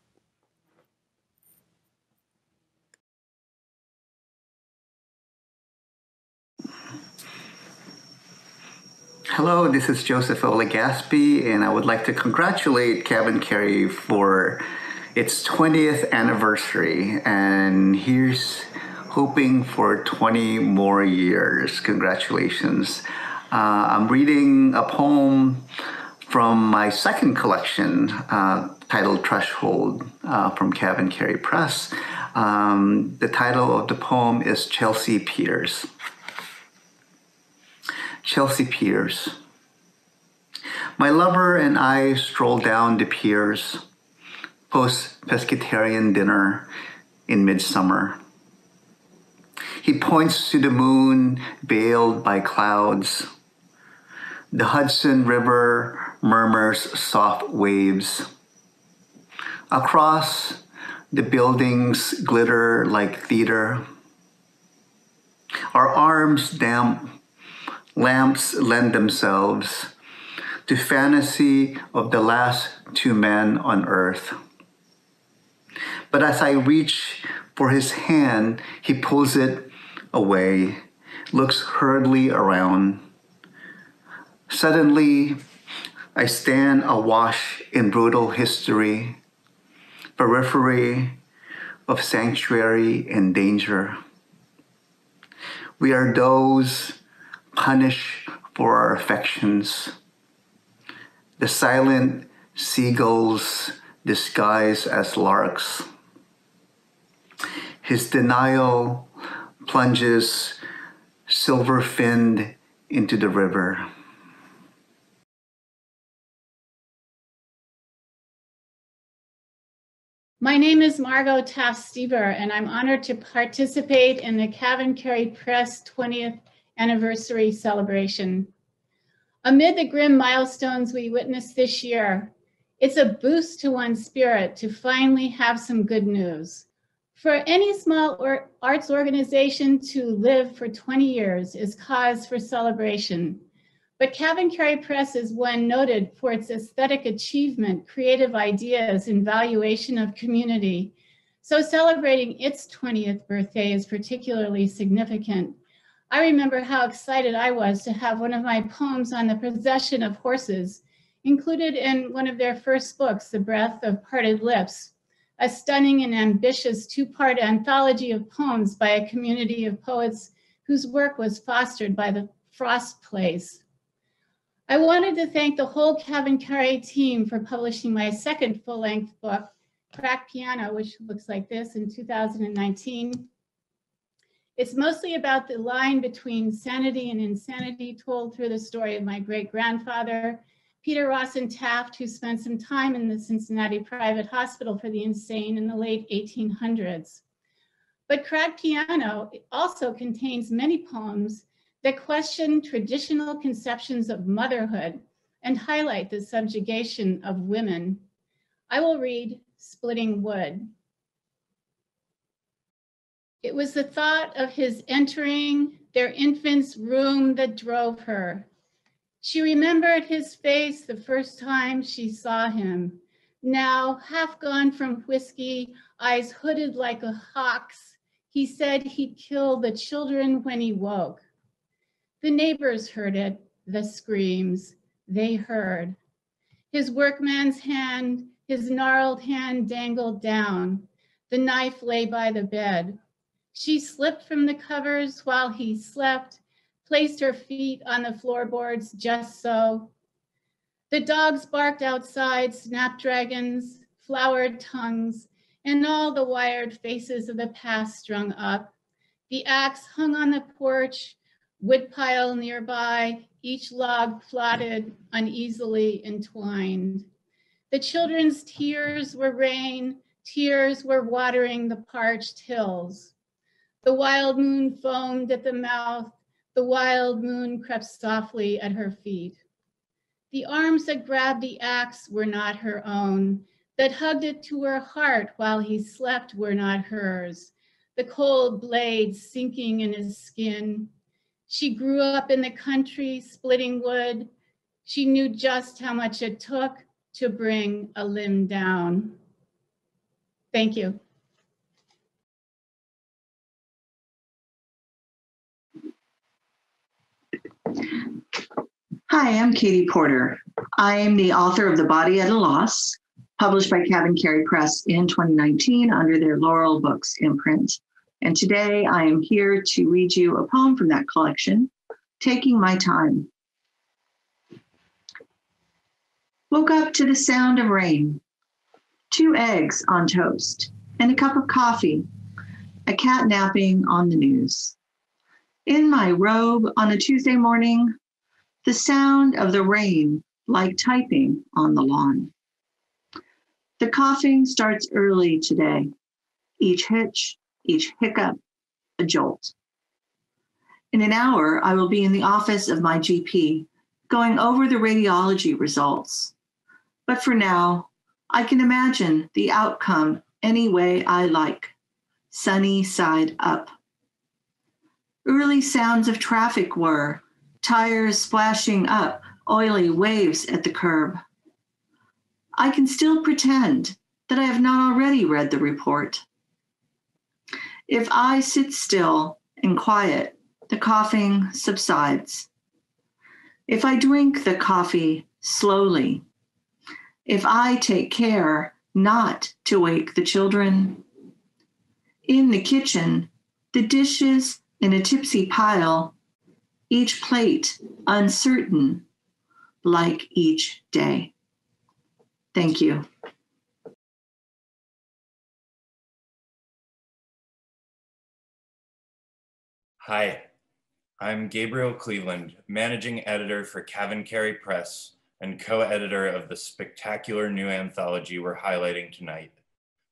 Speaker 16: Hello, this is Joseph O. Legaspi, and I would like to congratulate CavanKerry for its 20th anniversary. And here's hoping for 20 more years. Congratulations. Uh, I'm reading a poem from my second collection uh, titled Threshold uh, from CavanKerry Press. Um, the title of the poem is Chelsea Peters. Chelsea Piers. My lover and I stroll down the piers post pescatarian dinner in midsummer. He points to the moon veiled by clouds. The Hudson River murmurs soft waves. Across, the buildings glitter like theater. Our arms damp lamps lend themselves to fantasy of the last two men on earth. But as I reach for his hand, he pulls it away, looks hurriedly around. Suddenly, I stand awash in brutal history, periphery of sanctuary and danger. We are those punished for our affections. The silent seagulls disguised as larks. His denial plunges silver finned into the river.
Speaker 17: My name is Margot Taft Stever, and I'm honored to participate in the CavanKerry Press 20th anniversary celebration. Amid the grim milestones we witnessed this year, it's a boost to one's spirit to finally have some good news. For any small or arts organization to live for 20 years is cause for celebration. But CavanKerry Press is one noted for its aesthetic achievement, creative ideas, and valuation of community. So celebrating its 20th birthday is particularly significant. I remember how excited I was to have one of my poems on the possession of horses included in one of their first books, The Breath of Parted Lips, a stunning and ambitious two-part anthology of poems by a community of poets whose work was fostered by the Frost Place. I wanted to thank the whole CavanKerry team for publishing my second full-length book, Crack Piano, which looks like this in 2019, it's mostly about the line between sanity and insanity told through the story of my great grandfather, Peter Rawson Taft, who spent some time in the Cincinnati Private Hospital for the Insane in the late 1800s. But Crack Piano also contains many poems that question traditional conceptions of motherhood and highlight the subjugation of women. I will read Splitting Wood. It was the thought of his entering their infant's room that drove her. She remembered his face the first time she saw him. Now, half gone from whiskey, eyes hooded like a hawk's, he said he'd kill the children when he woke. The neighbors heard it, the screams, they heard. His workman's hand, his gnarled hand dangled down. The knife lay by the bed. She slipped from the covers while he slept, placed her feet on the floorboards just so. The dogs barked outside, snapdragons, flowered tongues, and all the wired faces of the past strung up. The axe hung on the porch, woodpile nearby, each log plotted uneasily entwined. The children's tears were rain, tears were watering the parched hills. The wild moon foamed at the mouth, the wild moon crept softly at her feet. The arms that grabbed the axe were not her own, that hugged it to her heart while he slept were not hers, the cold blade sinking in his skin. She grew up in the country, splitting wood. She knew just how much it took to bring a limb down. Thank you.
Speaker 18: Hi, I'm Cati Porter. I am the author of The Body at a Loss, published by CavanKerry Press in 2019 under their Laurel Books imprint. And today I am here to read you a poem from that collection, Taking My Time. Woke up to the sound of rain, two eggs on toast, and a cup of coffee, a cat napping on the news. In my robe on a Tuesday morning, the sound of the rain like typing on the lawn. The coughing starts early today, each hitch, each hiccup, a jolt. In an hour, I will be in the office of my GP going over the radiology results. But for now, I can imagine the outcome any way I like, sunny side up. Early sounds of traffic were tires splashing up, oily waves at the curb. I can still pretend that I have not already read the report. If I sit still and quiet, the coughing subsides. If I drink the coffee slowly, if I take care not to wake the children, in the kitchen, the dishes in a tipsy pile, each plate uncertain, like each day. Thank you.
Speaker 19: Hi, I'm Gabriel Cleveland, managing editor for CavanKerry Press and co-editor of the spectacular new anthology we're highlighting tonight,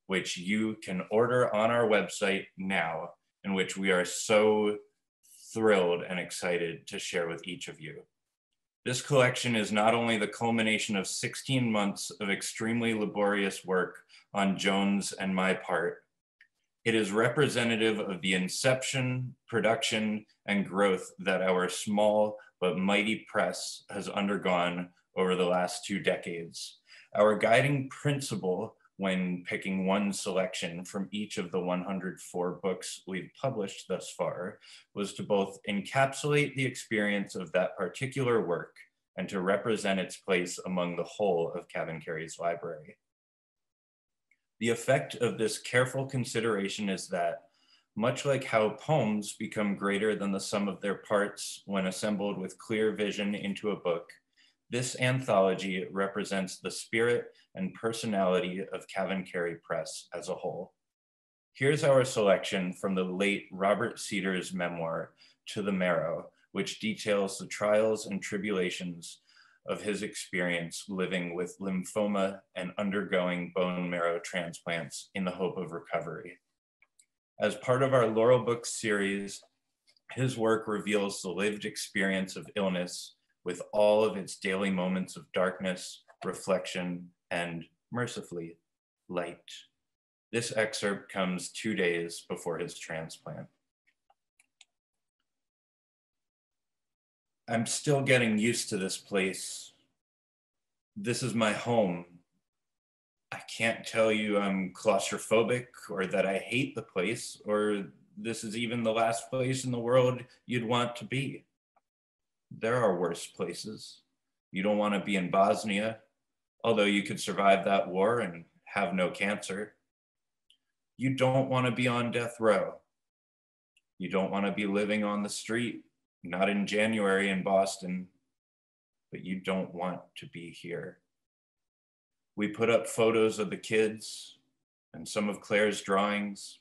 Speaker 19: which you can order on our website now, and which we are so thrilled and excited to share with each of you. This collection is not only the culmination of 16 months of extremely laborious work on Joan's and my part, it is representative of the inception, production, and growth that our small but mighty press has undergone over the last two decades. Our guiding principle when picking one selection from each of the 104 books we've published thus far was to both encapsulate the experience of that particular work and to represent its place among the whole of CavanKerry's library. The effect of this careful consideration is that, much like how poems become greater than the sum of their parts when assembled with clear vision into a book, this anthology represents the spirit and personality of CavanKerry Press as a whole. Here's our selection from the late Robert Seder's memoir, To the Marrow, which details the trials and tribulations of his experience living with lymphoma and undergoing bone marrow transplants in the hope of recovery. As part of our Laurel Books series, his work reveals the lived experience of illness with all of its daily moments of darkness, reflection, and mercifully, light. This excerpt comes two days before his transplant. I'm still getting used to this place. This is my home. I can't tell you I'm claustrophobic or that I hate the place or this is even the last place in the world you'd want to be. There are worse places. You don't want to be in Bosnia, although you could survive that war and have no cancer. You don't want to be on death row. You don't want to be living on the street, not in January in Boston, but you don't want to be here. We put up photos of the kids and some of Claire's drawings.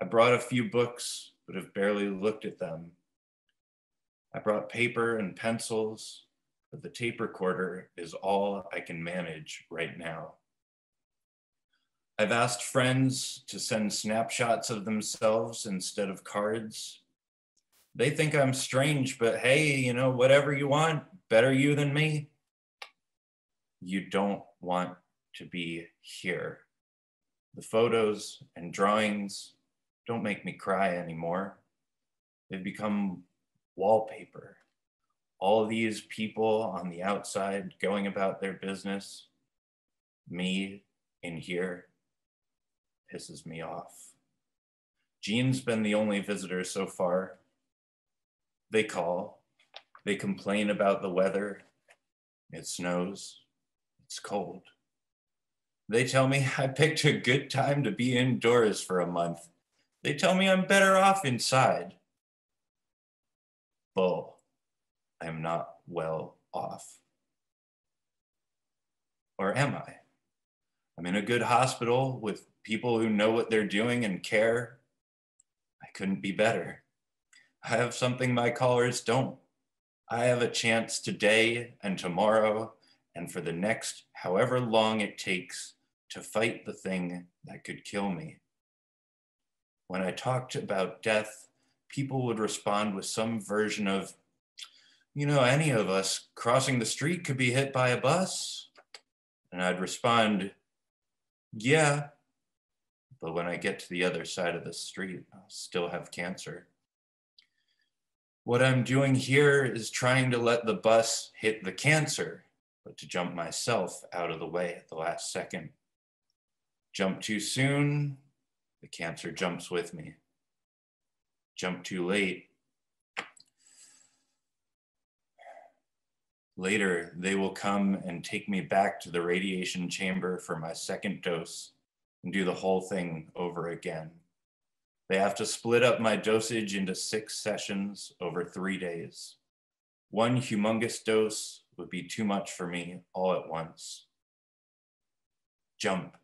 Speaker 19: I brought a few books, but have barely looked at them. I brought paper and pencils, but the tape recorder is all I can manage right now. I've asked friends to send snapshots of themselves instead of cards. They think I'm strange, but hey, you know, whatever you want, better you than me. You don't want to be here. The photos and drawings don't make me cry anymore. They've become wallpaper. All these people on the outside going about their business, me in here, pisses me off. Jean's been the only visitor so far. They call, they complain about the weather. It snows, it's cold. They tell me I picked a good time to be indoors for a month. They tell me I'm better off inside. Bull, I'm not well off. Or am I? I'm in a good hospital with people who know what they're doing and care. I couldn't be better. I have something my callers don't. I have a chance today and tomorrow and for the next however long it takes to fight the thing that could kill me. When I talked about death, people would respond with some version of, you know, any of us crossing the street could be hit by a bus. And I'd respond, yeah, but when I get to the other side of the street, I'll still have cancer. What I'm doing here is trying to let the bus hit the cancer, but to jump myself out of the way at the last second. Jump too soon, the cancer jumps with me. Jump too late, Later, they will come and take me back to the radiation chamber for my second dose and do the whole thing over again. They have to split up my dosage into six sessions over three days. One humongous dose would be too much for me all at once. Jump.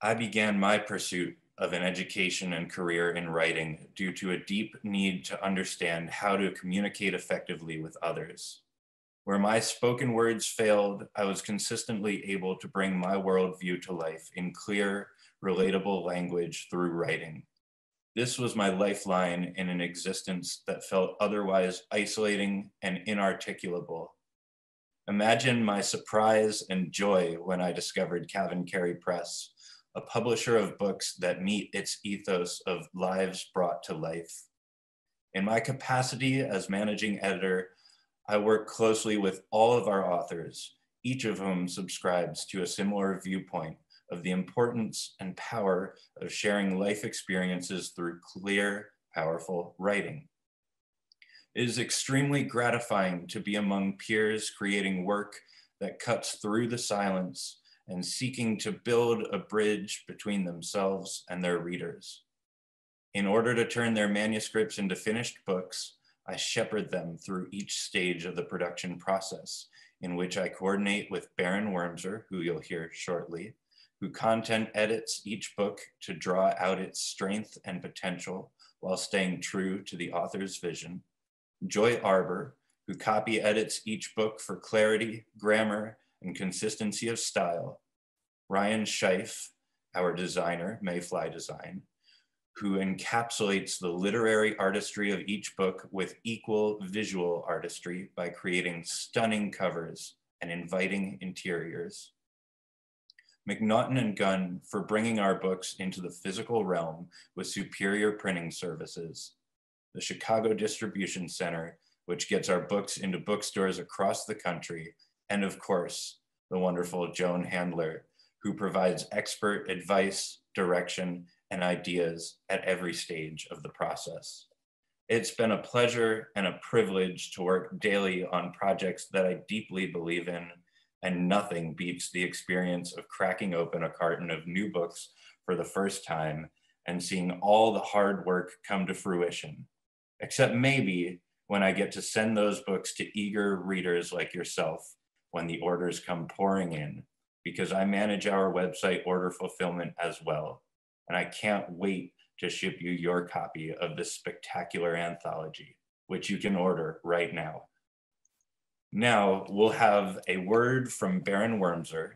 Speaker 19: I began my pursuit of an education and career in writing due to a deep need to understand how to communicate effectively with others. Where my spoken words failed, I was consistently able to bring my worldview to life in clear, relatable language through writing. This was my lifeline in an existence that felt otherwise isolating and inarticulable. Imagine my surprise and joy when I discovered CavanKerry Press, a publisher of books that meet its ethos of lives brought to life. In my capacity as managing editor, I work closely with all of our authors, each of whom subscribes to a similar viewpoint of the importance and power of sharing life experiences through clear, powerful writing. It is extremely gratifying to be among peers creating work that cuts through the silence and seeking to build a bridge between themselves and their readers. In order to turn their manuscripts into finished books, I shepherd them through each stage of the production process, in which I coordinate with Baron Wormser, who you'll hear shortly, who content edits each book to draw out its strength and potential while staying true to the author's vision, Joy Arbor, who copy edits each book for clarity, grammar, and consistency of style, Ryan Scheife, our designer, Mayfly Design, who encapsulates the literary artistry of each book with equal visual artistry by creating stunning covers and inviting interiors. McNaughton and Gunn for bringing our books into the physical realm with superior printing services. The Chicago Distribution Center, which gets our books into bookstores across the country and of course, the wonderful Joan Handler, who provides expert advice, direction, and ideas at every stage of the process. It's been a pleasure and a privilege to work daily on projects that I deeply believe in and nothing beats the experience of cracking open a carton of new books for the first time and seeing all the hard work come to fruition, except maybe when I get to send those books to eager readers like yourself when the orders come pouring in, because I manage our website order fulfillment as well. And I can't wait to ship you your copy of this spectacular anthology, which you can order right now. Now we'll have a word from Baron Wormser,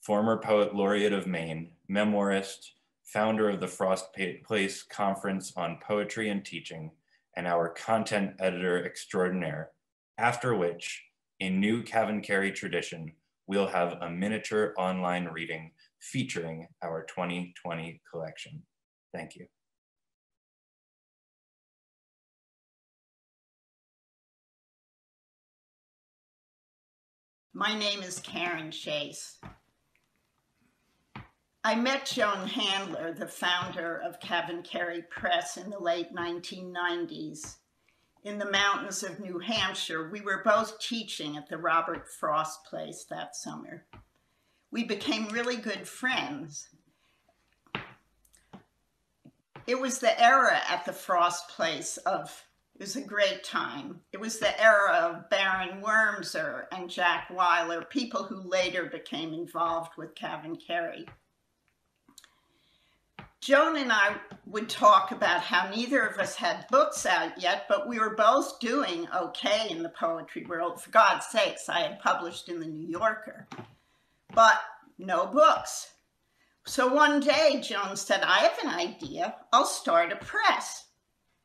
Speaker 19: former poet laureate of Maine, memoirist, founder of the Frost Place Conference on Poetry and Teaching, and our content editor extraordinaire, after which, in new CavanKerry tradition, we'll have a miniature online reading featuring our 2020 collection. Thank you.
Speaker 20: My name is Karen Chase. I met Joan Handler, the founder of CavanKerry Press in the late 1990s. In the mountains of New Hampshire, we were both teaching at the Robert Frost Place that summer. We became really good friends. It was the era at the Frost Place of it was a great time. It was the era of Baron Wormser and Jack Wiler, people who later became involved with CavanKerry. Joan and I would talk about how neither of us had books out yet, but we were both doing okay in the poetry world. For God's sakes, I had published in the New Yorker, but no books. So one day, Joan said, I have an idea. I'll start a press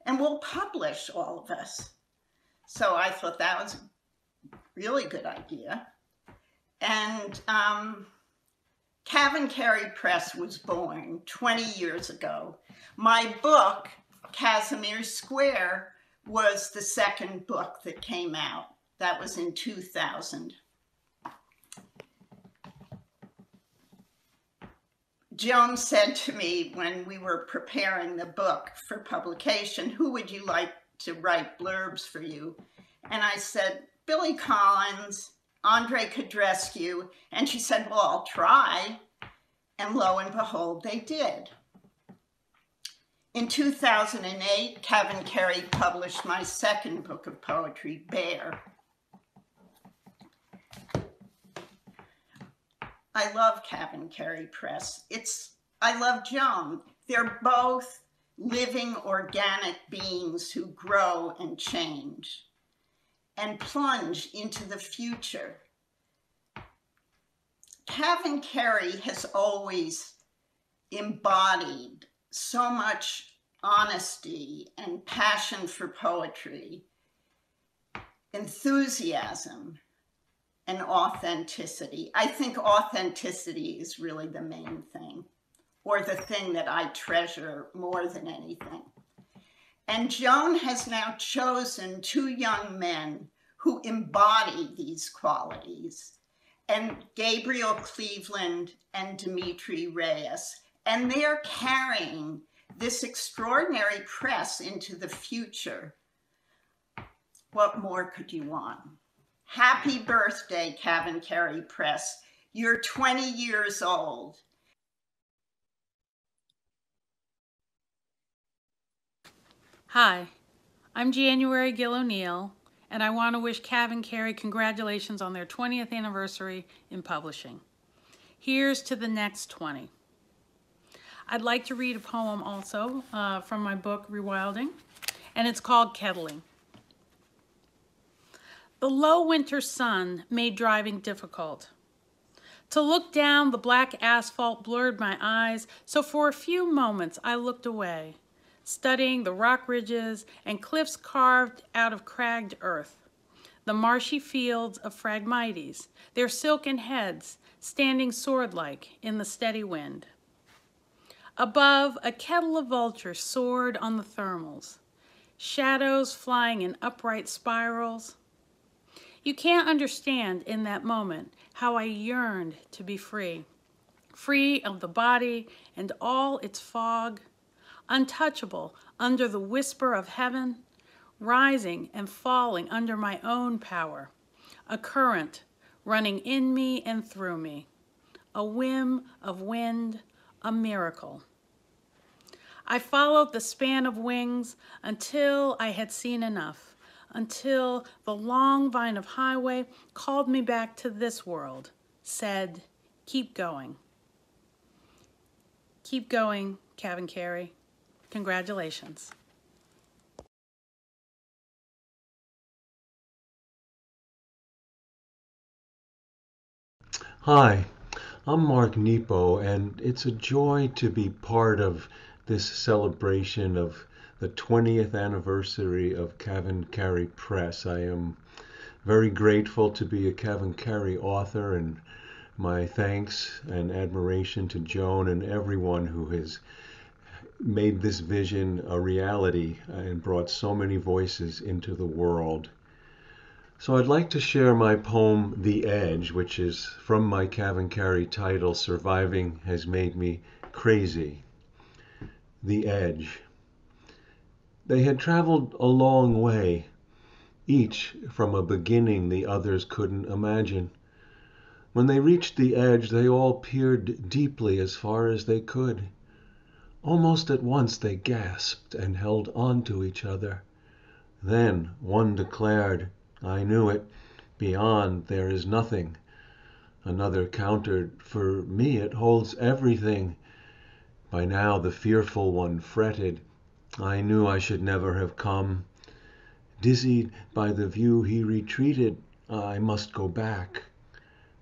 Speaker 20: and we'll publish all of us. So I thought that was a really good idea. And um, CavanKerry Press was born 20 years ago. My book, Kazimierz Square, was the second book that came out. That was in 2000. Joan said to me when we were preparing the book for publication, who would you like to write blurbs for you? And I said, Billy Collins, Andrei Codrescu. And she said, well, I'll try. And lo and behold, they did. In 2008, CavanKerry published my second book of poetry, Bear. I love CavanKerry Press. It's I love Joan. They're both living organic beings who grow and change and plunge into the future. CavanKerry has always embodied so much honesty and passion for poetry, enthusiasm, and authenticity. I think authenticity is really the main thing, or the thing that I treasure more than anything. And Joan has now chosen two young men who embody these qualities, and Gabriel Cleveland and Dimitri Reyes. And they're carrying this extraordinary press into the future. What more could you want? Happy birthday, CavanKerry Press. You're 20 years old.
Speaker 21: Hi, I'm January Gill O'Neil, and I want to wish CavanKerry congratulations on their 20th anniversary in publishing. Here's to the next 20. I'd like to read a poem also uh, from my book, Rewilding, and it's called Kettling. The low winter sun made driving difficult. To look down the black asphalt blurred my eyes, so for a few moments I looked away, studying the rock ridges and cliffs carved out of cragged earth, the marshy fields of Phragmites, their silken heads standing sword-like in the steady wind. Above, a kettle of vultures soared on the thermals, shadows flying in upright spirals, you can't understand in that moment how I yearned to be free. Free of the body and all its fog, untouchable under the whisper of heaven, rising and falling under my own power, a current running in me and through me. A whim of wind, a miracle. I followed the span of wings until I had seen enough, until the long vine of highway called me back to this world, said, Keep going. Keep going, CavanKerry. Congratulations.
Speaker 22: Hi, I'm Mark Nepo, and it's a joy to be part of this celebration of the 20th anniversary of CavanKerry Press. I am very grateful to be a CavanKerry author, and my thanks and admiration to Joan and everyone who has made this vision a reality and brought so many voices into the world. So I'd like to share my poem, The Edge, which is from my CavanKerry title, Surviving Has Made Me Crazy. The Edge. They had traveled a long way, each from a beginning the others couldn't imagine. When they reached the edge, they all peered deeply as far as they could. Almost at once they gasped and held on to each other. Then one declared, I knew it. Beyond there is nothing. Another countered, For me it holds everything. By now the fearful one fretted, I knew I should never have come. Dizzied by the view he retreated, I must go back.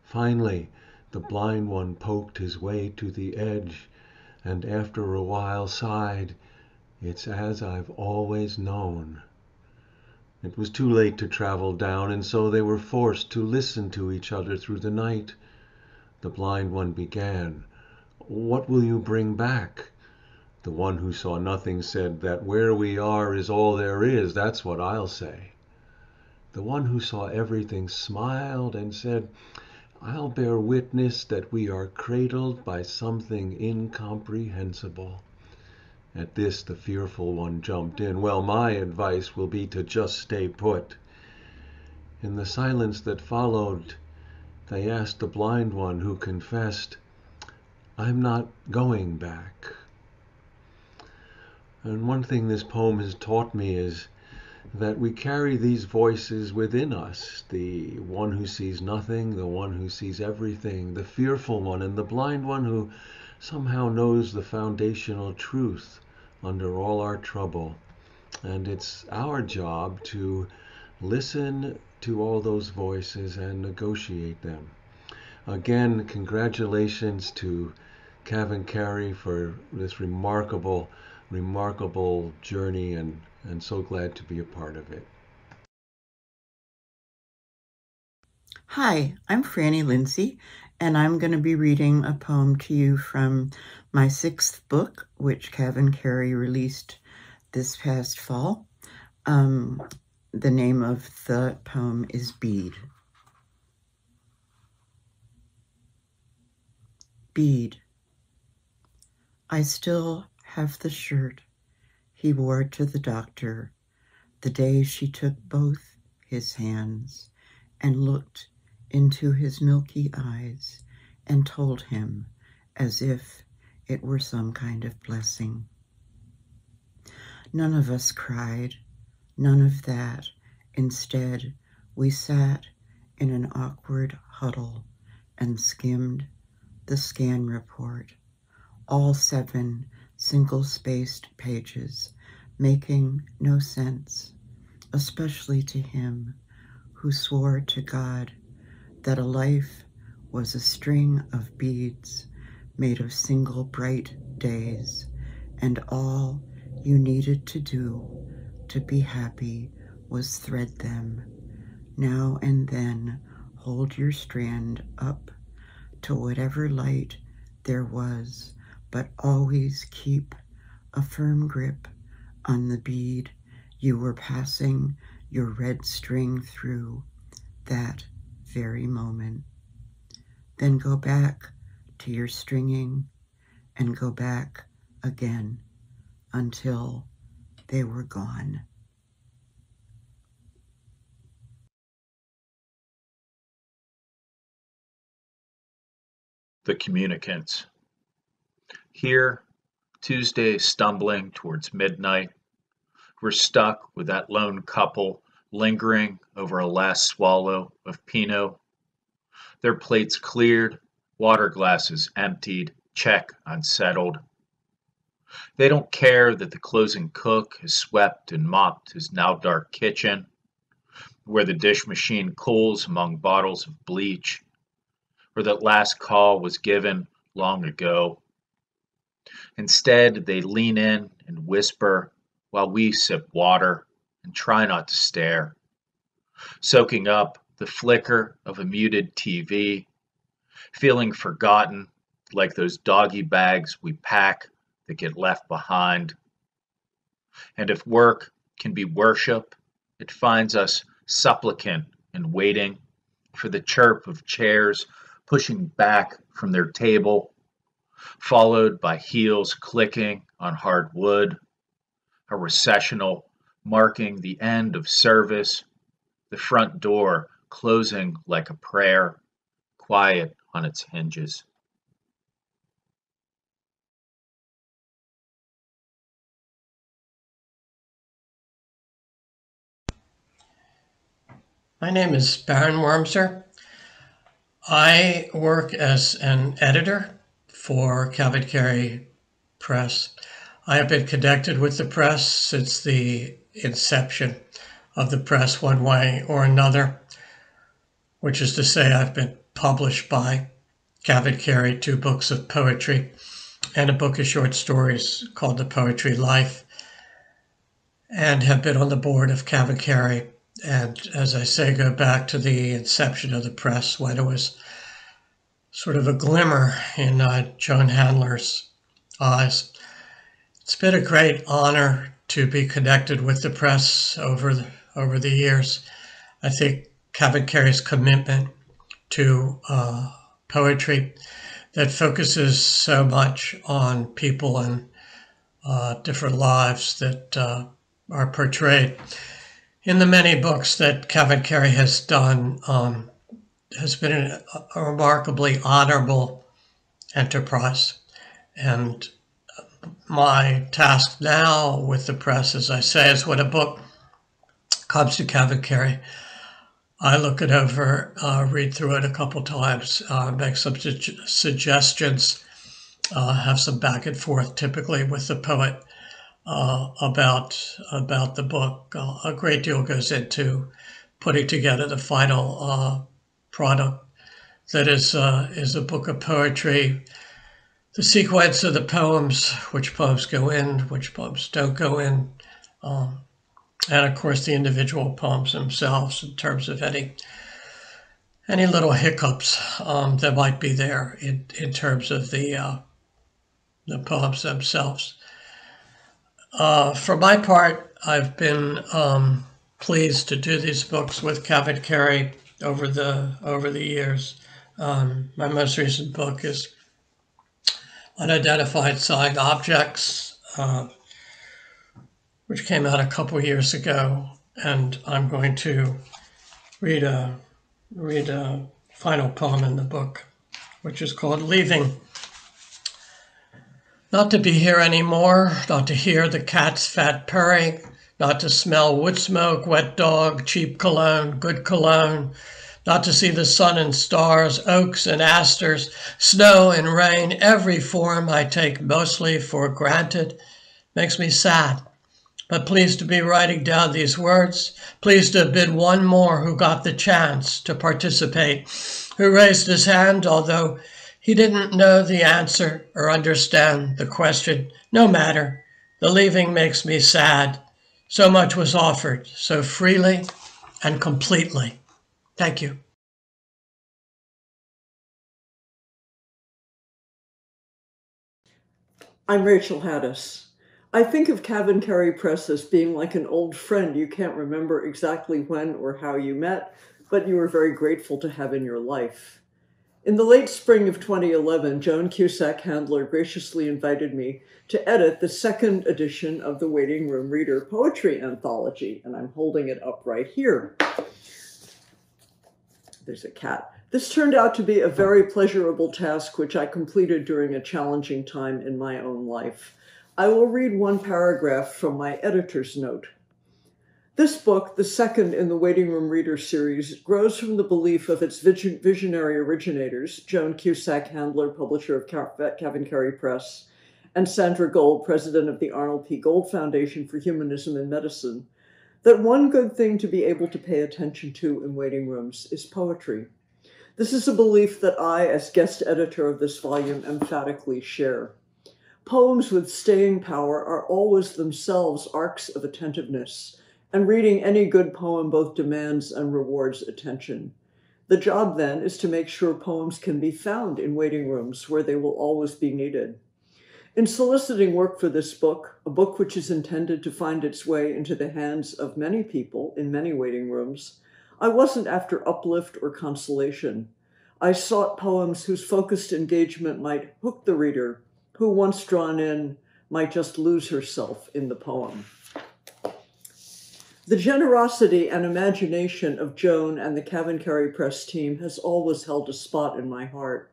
Speaker 22: Finally the blind one poked his way to the edge, and after a while sighed, It's as I've always known. It was too late to travel down, and so they were forced to listen to each other through the night. The blind one began, What will you bring back? The one who saw nothing said, That where we are is all there is, that's what I'll say. The one who saw everything smiled and said, I'll bear witness that we are cradled by something incomprehensible. At this the fearful one jumped in. Well, my advice will be to just stay put. In the silence that followed, they asked the blind one, who confessed, I'm not going back. And one thing this poem has taught me is that we carry these voices within us the one who sees nothing, the one who sees everything, the fearful one, and the blind one who somehow knows the foundational truth under all our trouble. And it's our job to listen to all those voices and negotiate them. Again, congratulations to CavanKerry for this remarkable, remarkable journey, and, and so glad to be a part of it.
Speaker 23: Hi, I'm Frannie Lindsay, and I'm going to be reading a poem to you from my sixth book, which CavanKerry released this past fall. Um, the name of the poem is Bead. Bead. I still have the shirt he wore to the doctor the day she took both his hands and looked into his milky eyes and told him as if it were some kind of blessing. None of us cried, none of that. Instead, we sat in an awkward huddle and skimmed the scan report, all seven single spaced pages, making no sense, especially to him who swore to God that a life was a string of beads made of single bright days, and all you needed to do to be happy was thread them. Now and then hold your strand up to whatever light there was, but always keep a firm grip on the bead you were passing your red string through that very moment. Then go back to your stringing and go back again until they were gone.
Speaker 24: The Communicants. Here, Tuesday stumbling towards midnight, we're stuck with that lone couple lingering over a last swallow of Pinot. Their plates cleared, water glasses emptied, check unsettled. They don't care that the closing cook has swept and mopped his now dark kitchen, where the dish machine cools among bottles of bleach, or that last call was given long ago. Instead, they lean in and whisper while we sip water and try not to stare, soaking up the flicker of a muted TV, feeling forgotten like those doggy bags we pack that get left behind. And if work can be worship, it finds us supplicant and waiting for the chirp of chairs pushing back from their table, followed by heels clicking on hard wood, a recessional marking the end of service, the front door closing like a prayer, quiet on its hinges.
Speaker 25: My name is Baron Wormser. I work as an editor for Cabot Press. I have been connected with the press since the inception of the press, one way or another, which is to say, I've been published by Cabot two books of poetry and a book of short stories called The Poetry Life, and have been on the board of Cabot and as I say, go back to the inception of the press when it was sort of a glimmer in uh, Joan Handler's eyes. It's been a great honor to be connected with the press over the, over the years. I think CavanKerry's commitment to uh, poetry that focuses so much on people and uh, different lives that uh, are portrayed in the many books that CavanKerry has done, um, has been a, remarkably honorable enterprise. And my task now with the press, as I say, is when a book comes to Carey, I look it over, uh, read through it a couple times, uh, make some su- suggestions, uh, have some back and forth, typically with the poet uh, about about the book. Uh, a great deal goes into putting together the final uh, product that is uh, is a book of poetry. The sequence of the poems, which poems go in, which poems don't go in, um, and of course the individual poems themselves in terms of any any little hiccups um, that might be there in, in terms of the uh, the poems themselves. Uh, for my part, I've been um, pleased to do these books with CavanKerry over the over the years. Um, my most recent book is Unidentified Sighted Objects, uh, which came out a couple years ago, and I'm going to read a read a final poem in the book, which is called Leaving. Not to be here anymore, not to hear the cat's fat purring, not to smell wood smoke, wet dog, cheap cologne, good cologne, not to see the sun and stars, oaks and asters, snow and rain, every form I take mostly for granted, makes me sad. But pleased to be writing down these words, pleased to have been one more who got the chance to participate, who raised his hand, although he didn't know the answer or understand the question. No matter. The leaving makes me sad. So much was offered, so freely and completely. Thank you.
Speaker 26: I'm Rachel Hadas. I think of CavanKerry Press as being like an old friend you can't remember exactly when or how you met, but you were very grateful to have in your life. In the late spring of 2011, Joan Cusack Handler graciously invited me to edit the second edition of the Waiting Room Reader Poetry Anthology, and I'm holding it up right here. there's a cat. This turned out to be a very pleasurable task, which I completed during a challenging time in my own life. I will read one paragraph from my editor's note. This book, the second in the Waiting Room Reader series, grows from the belief of its visionary originators, Joan Cusack Handler, publisher of CavanKerry Press, and Sandra Gold, president of the Arnold P. Gold Foundation for Humanism in Medicine, that one good thing to be able to pay attention to in waiting rooms is poetry. This is a belief that I, as guest editor of this volume, emphatically share. Poems with staying power are always themselves arcs of attentiveness, and reading any good poem both demands and rewards attention. The job then is to make sure poems can be found in waiting rooms where they will always be needed. In soliciting work for this book, a book which is intended to find its way into the hands of many people in many waiting rooms, I wasn't after uplift or consolation. I sought poems whose focused engagement might hook the reader, who, once drawn in, might just lose herself in the poem. The generosity and imagination of Joan and the CavanKerry Press team has always held a spot in my heart.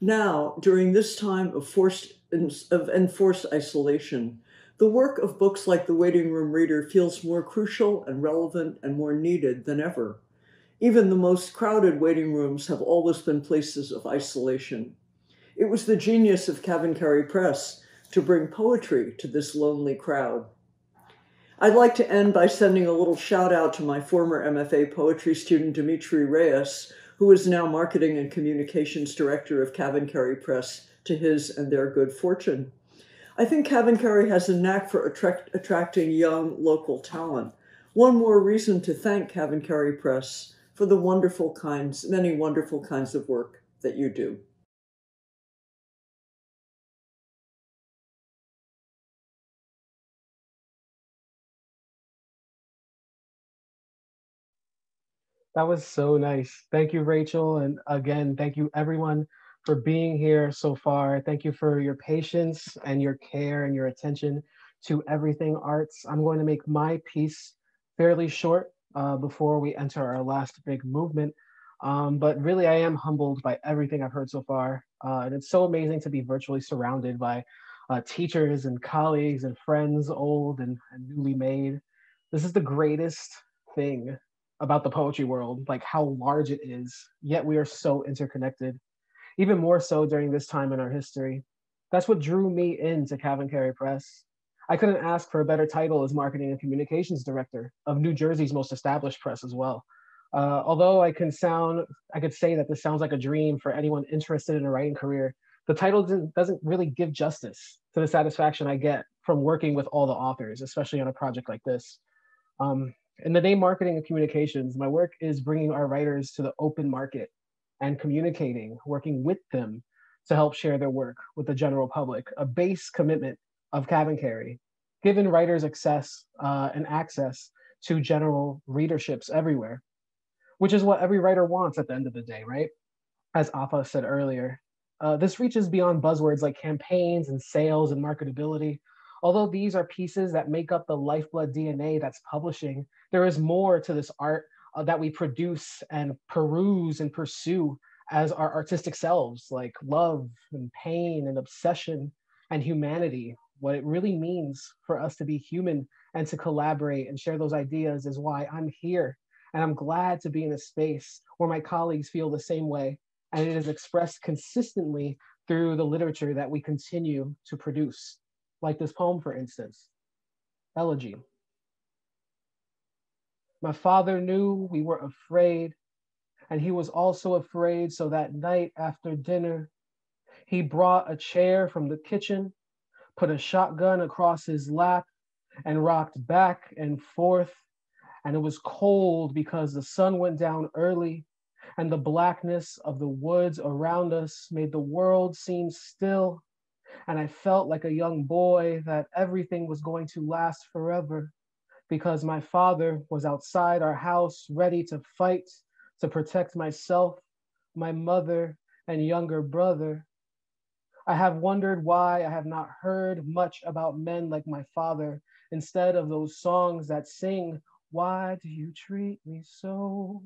Speaker 26: Now, during this time of forced of enforced isolation, the work of books like The Waiting Room Reader feels more crucial and relevant and more needed than ever. Even the most crowded waiting rooms have always been places of isolation. It was the genius of CavanKerry Press to bring poetry to this lonely crowd. I'd like to end by sending a little shout out to my former MFA poetry student, Dimitri Reyes, who is now marketing and communications director of CavanKerry Press to his and their good fortune. I think CavanKerry has a knack for attract, attracting young local talent. One more reason to thank CavanKerry Press for the wonderful kinds, many wonderful kinds of work that you do.
Speaker 1: That was so nice. Thank you, Rachel. And again, thank you everyone for being here so far. Thank you for your patience and your care and your attention to everything arts. I'm going to make my piece fairly short uh, before we enter our last big movement. Um, but really, I am humbled by everything I've heard so far. Uh, and it's so amazing to be virtually surrounded by uh, teachers and colleagues and friends, old and, and newly made. This is the greatest thing about the poetry world, like how large it is, yet we are so interconnected even more so during this time in our history. That's what drew me into CavanKerry Press. I couldn't ask for a better title as marketing and communications director of New Jersey's most established press as well. Uh, although I can sound, I could say that this sounds like a dream for anyone interested in a writing career, the title doesn't, doesn't really give justice to the satisfaction I get from working with all the authors, especially on a project like this. Um, in the name marketing and communications, my work is bringing our writers to the open market and communicating, working with them to help share their work with the general public, a base commitment of CavanKerry, giving writers access uh, and access to general readerships everywhere, which is what every writer wants at the end of the day, right? As Afaa said earlier, uh, this reaches beyond buzzwords like campaigns and sales and marketability. Although these are pieces that make up the lifeblood DNA that's publishing, there is more to this art uh, that we produce and peruse and pursue as our artistic selves, like love and pain and obsession and humanity. What it really means for us to be human and to collaborate and share those ideas is why I'm here. And I'm glad to be in a space where my colleagues feel the same way. And it is expressed consistently through the literature that we continue to produce, like this poem, for instance, Elegy. My father knew we were afraid, and he was also afraid. So that night after dinner, he brought a chair from the kitchen, put a shotgun across his lap, and rocked back and forth. And it was cold because the sun went down early, and the blackness of the woods around us made the world seem still. And I felt like a young boy that everything was going to last forever because my father was outside our house ready to fight to protect myself, my mother, and younger brother. I have wondered why I have not heard much about men like my father instead of those songs that sing, Why do you treat me so?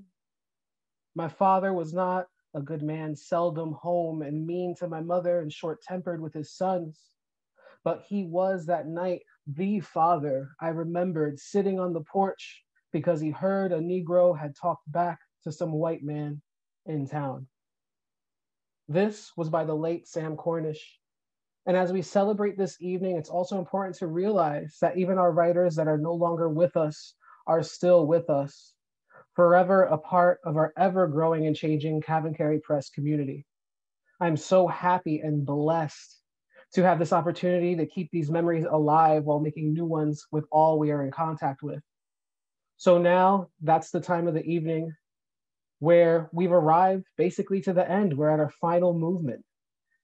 Speaker 1: My father was not a good man, seldom home and mean to my mother and short tempered with his sons. But he was that night the father I remembered sitting on the porch because he heard a Negro had talked back to some white man in town. This was by the late Sam Cornish. And as we celebrate this evening, it's also important to realize that even our writers that are no longer with us are still with us, forever a part of our ever growing and changing Cary Press community. I'm so happy and blessed to have this opportunity to keep these memories alive while making new ones with all we are in contact with. So now that's the time of the evening where we've arrived basically to the end. We're at our final movement.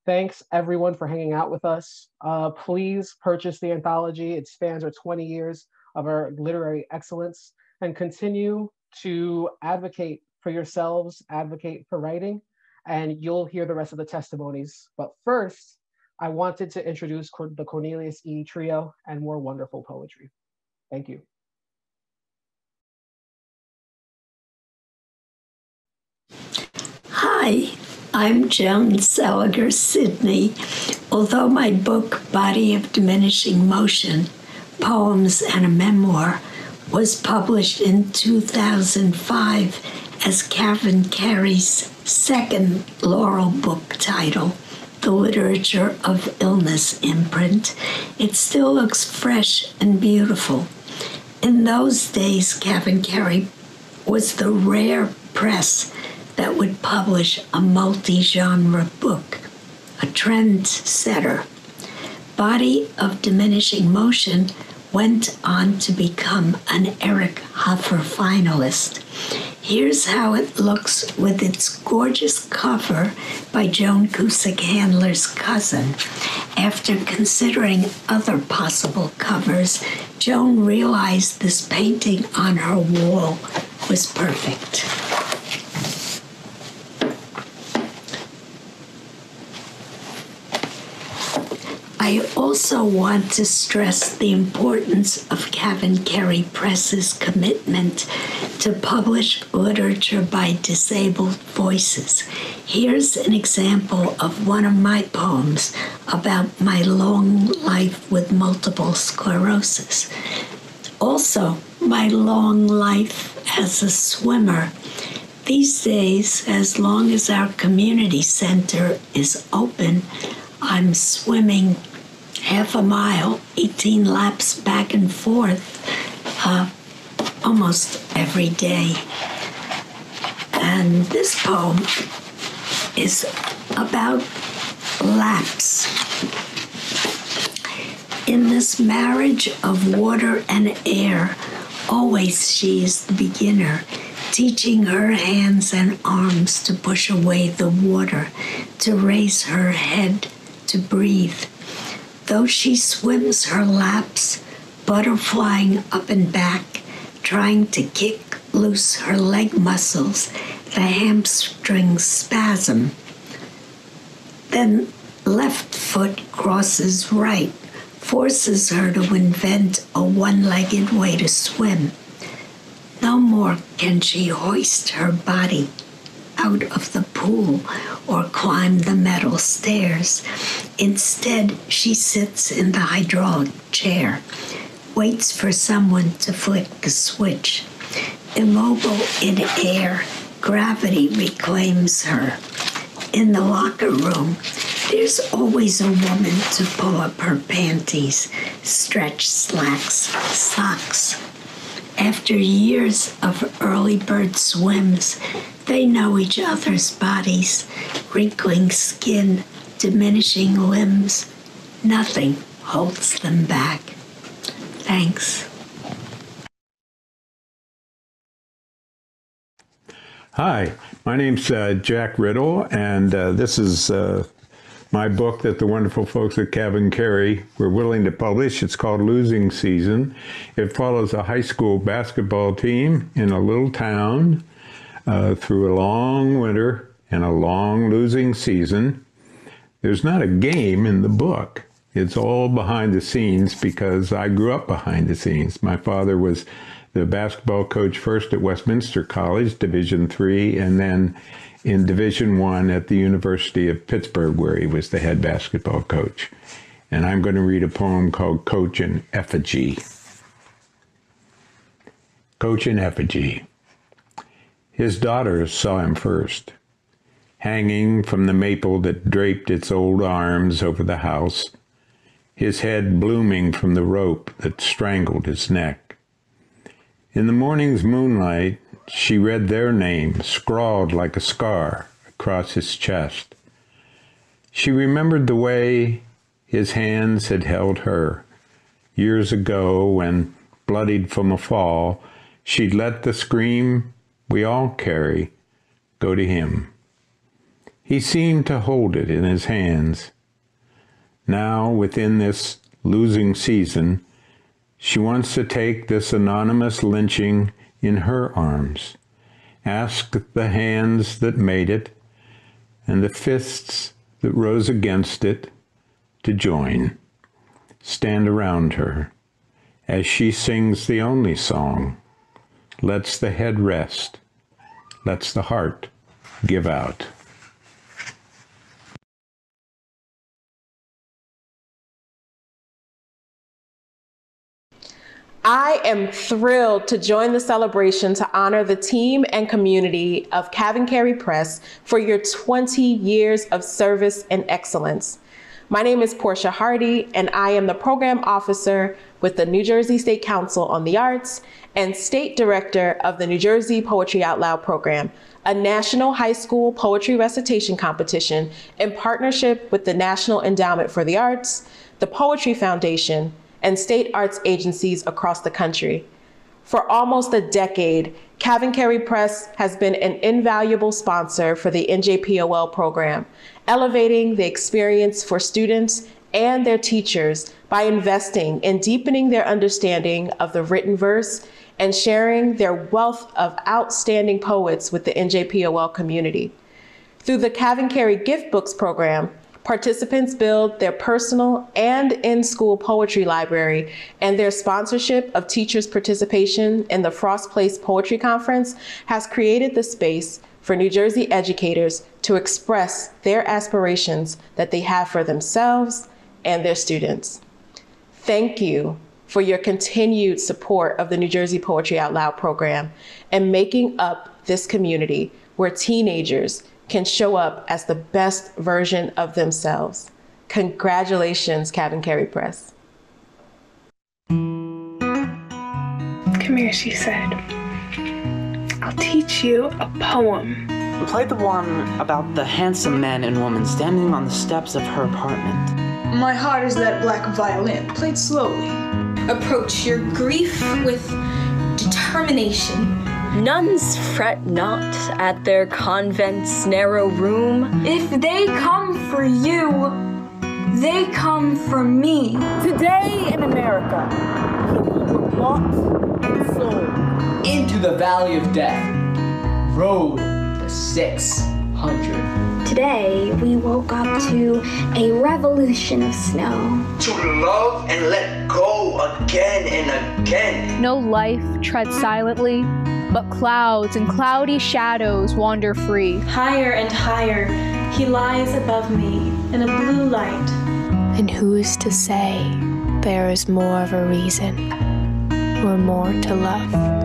Speaker 1: Thanks everyone for hanging out with us. Uh, please purchase the anthology. It spans our 20 years of our literary excellence and continue to advocate for yourselves, advocate for writing, and you'll hear the rest of the testimonies. But first, I wanted to introduce the Cornelius E. Trio and more wonderful poetry. Thank you.
Speaker 27: Hi, I'm Joan Seliger Sidney. Although my book, Body of Diminishing Motion Poems and a Memoir, was published in 2005 as CavanKerry's second Laurel book title, The Literature of Illness imprint, it still looks fresh and beautiful. In those days, CavanKerry was the rare press that would publish a multi genre book, a trendsetter. Body of Diminishing Motion went on to become an Eric Hoffer finalist. Here's how it looks with its gorgeous cover by Joan Cusack Handler's cousin. After considering other possible covers, Joan realized this painting on her wall was perfect. I also want to stress the importance of CavanKerry Press's commitment to publish literature by disabled voices. Here's an example of one of my poems about my long life with multiple sclerosis. Also, my long life as a swimmer. These days, as long as our community center is open, I'm swimming half a mile, 18 laps back and forth uh, almost every day. And this poem is about laps. In this marriage of water and air, always she is the beginner, teaching her hands and arms to push away the water, to raise her head, to breathe though she swims her laps, butterflying up and back, trying to kick loose her leg muscles, the hamstrings spasm. Then left foot crosses right, forces her to invent a one legged way to swim. No more can she hoist her body out of the pool or climb the metal stairs. Instead, she sits in the hydraulic chair, waits for someone to flick the switch. Immobile in air, gravity reclaims her. In the locker room, there's always a woman to pull up her panties, stretch slacks, socks. After years of early bird swims, they know each other's bodies, wrinkling skin, diminishing limbs. Nothing holds them back. Thanks.
Speaker 28: Hi, my name's uh, Jack Ridl, and uh, this is uh, my book that the wonderful folks at CavanKerry were willing to publish. It's called Losing Season. It follows a high school basketball team in a little town uh, through a long winter and a long losing season. There's not a game in the book. It's all behind the scenes because I grew up behind the scenes. My father was the basketball coach first at Westminster College, Division three, and then in Division One at the University of Pittsburgh, where he was the head basketball coach. And I'm going to read a poem called Coach in Effigy. Coach in Effigy. His daughters saw him first, hanging from the maple that draped its old arms over the house, his head blooming from the rope that strangled his neck. In the morning's moonlight, she read their name scrawled like a scar across his chest. She remembered the way his hands had held her years ago when, bloodied from a fall, she'd let the scream we all carry go to him. He seemed to hold it in his hands. Now, within this losing season, she wants to take this anonymous lynching in her arms. Ask the hands that made it and the fists that rose against it to join. Stand around her as she sings the only song. Let's the head rest, Let's the heart give out.
Speaker 29: I am thrilled to join the celebration to honor the team and community of Carey Press for your 20 years of service and excellence. My name is Portia Hardy, and I am the program officer with the New Jersey State Council on the Arts and state director of the New Jersey Poetry Out Loud program, a national high school poetry recitation competition in partnership with the National Endowment for the Arts, the Poetry Foundation, and state arts agencies across the country. For almost a decade, Carey Press has been an invaluable sponsor for the NJPOL program, elevating the experience for students and their teachers by investing in deepening their understanding of the written verse and sharing their wealth of outstanding poets with the NJPOL community. Through the Carey Gift Books program, Participants build their personal and in school poetry library, and their sponsorship of teachers' participation in the Frost Place Poetry Conference has created the space for New Jersey educators to express their aspirations that they have for themselves and their students. Thank you for your continued support of the New Jersey Poetry Out Loud program and making up this community where teenagers can show up as the best version of themselves. Congratulations, CavanKerry Press.
Speaker 30: Come here, she said. I'll teach you a poem.
Speaker 31: Play the one about the handsome man and woman standing on the steps of her apartment.
Speaker 30: My heart is that black violin, played slowly.
Speaker 32: Approach your grief with determination
Speaker 33: Nuns fret not at their convent's narrow room.
Speaker 32: If they come for you, they come for me.
Speaker 34: Today in America, people were bought and sold
Speaker 35: into the valley of death. Road the 600.
Speaker 36: Today, we woke up to a revolution of snow.
Speaker 37: To love and let go again and again.
Speaker 38: No life treads silently but clouds and cloudy shadows wander free.
Speaker 32: Higher and higher, he lies above me in a blue light.
Speaker 36: And who is to say there is more of a reason or more to love?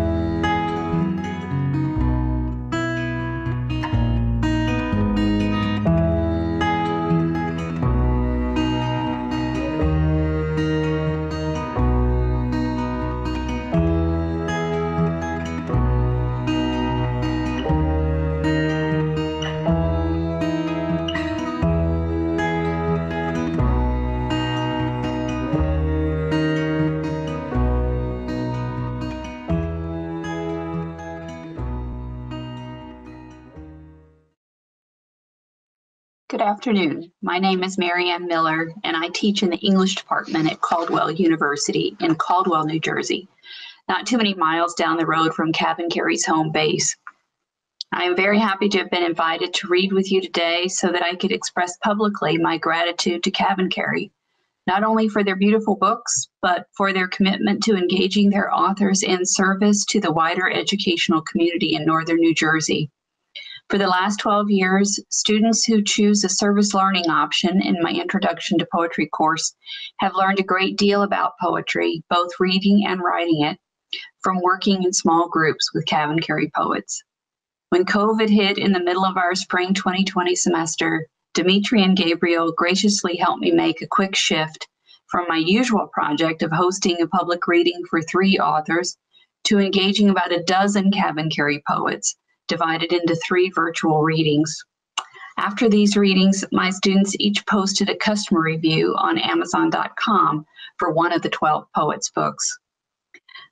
Speaker 39: Afternoon. My name is Marianne Miller, and I teach in the English department at Caldwell University in Caldwell, New Jersey, not too many miles down the road from CavanKerry's home base. I am very happy to have been invited to read with you today so that I could express publicly my gratitude to CavanKerry. not only for their beautiful books, but for their commitment to engaging their authors in service to the wider educational community in Northern New Jersey. For the last 12 years, students who choose a service learning option in my Introduction to Poetry course have learned a great deal about poetry, both reading and writing it, from working in small groups with CavanKerry poets. When COVID hit in the middle of our spring 2020 semester, Dimitri and Gabriel graciously helped me make a quick shift from my usual project of hosting a public reading for three authors to engaging about a dozen CavanKerry poets divided into three virtual readings. After these readings, my students each posted a customer review on Amazon.com for one of the 12 poets' books.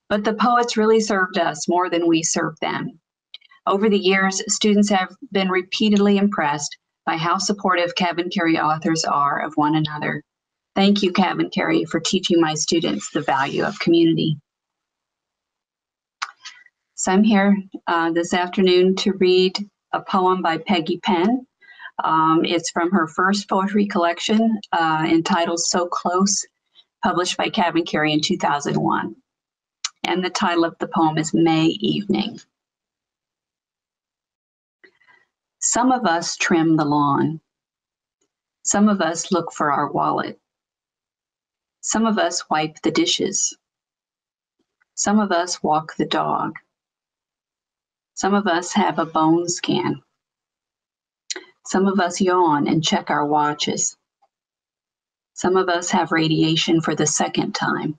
Speaker 39: But the poets really served us more than we served them. Over the years, students have been repeatedly impressed by how supportive CavanKerry authors are of one another. Thank you, CavanKerry, for teaching my students the value of community. So I'm here uh, this afternoon to read a poem by Peggy Penn. Um, it's from her first poetry collection uh, entitled So Close, published by CavanKerry in 2001. And the title of the poem is May Evening. Some of us trim the lawn. Some of us look for our wallet. Some of us wipe the dishes. Some of us walk the dog. Some of us have a bone scan. Some of us yawn and check our watches. Some of us have radiation for the second time.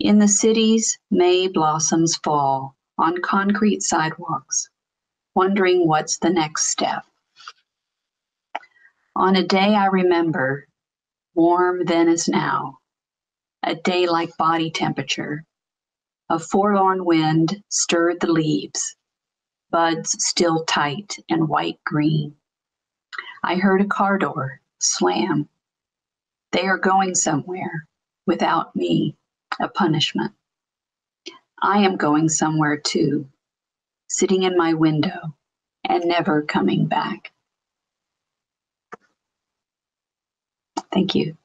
Speaker 39: In the cities, May blossoms fall on concrete sidewalks, wondering what's the next step. On a day I remember, warm then as now, a day like body temperature, a forlorn wind stirred the leaves, buds still tight and white green. I heard a car door slam. They are going somewhere without me, a punishment. I am going somewhere too, sitting in my window and never coming back. Thank you.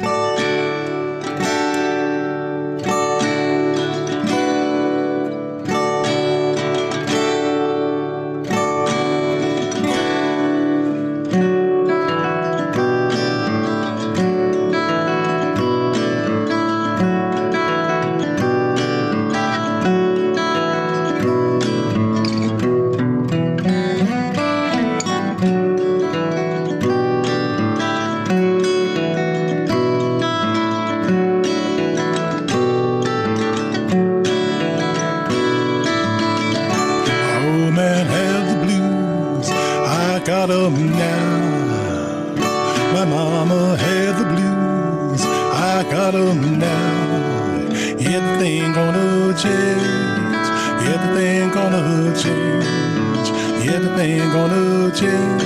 Speaker 12: Old change.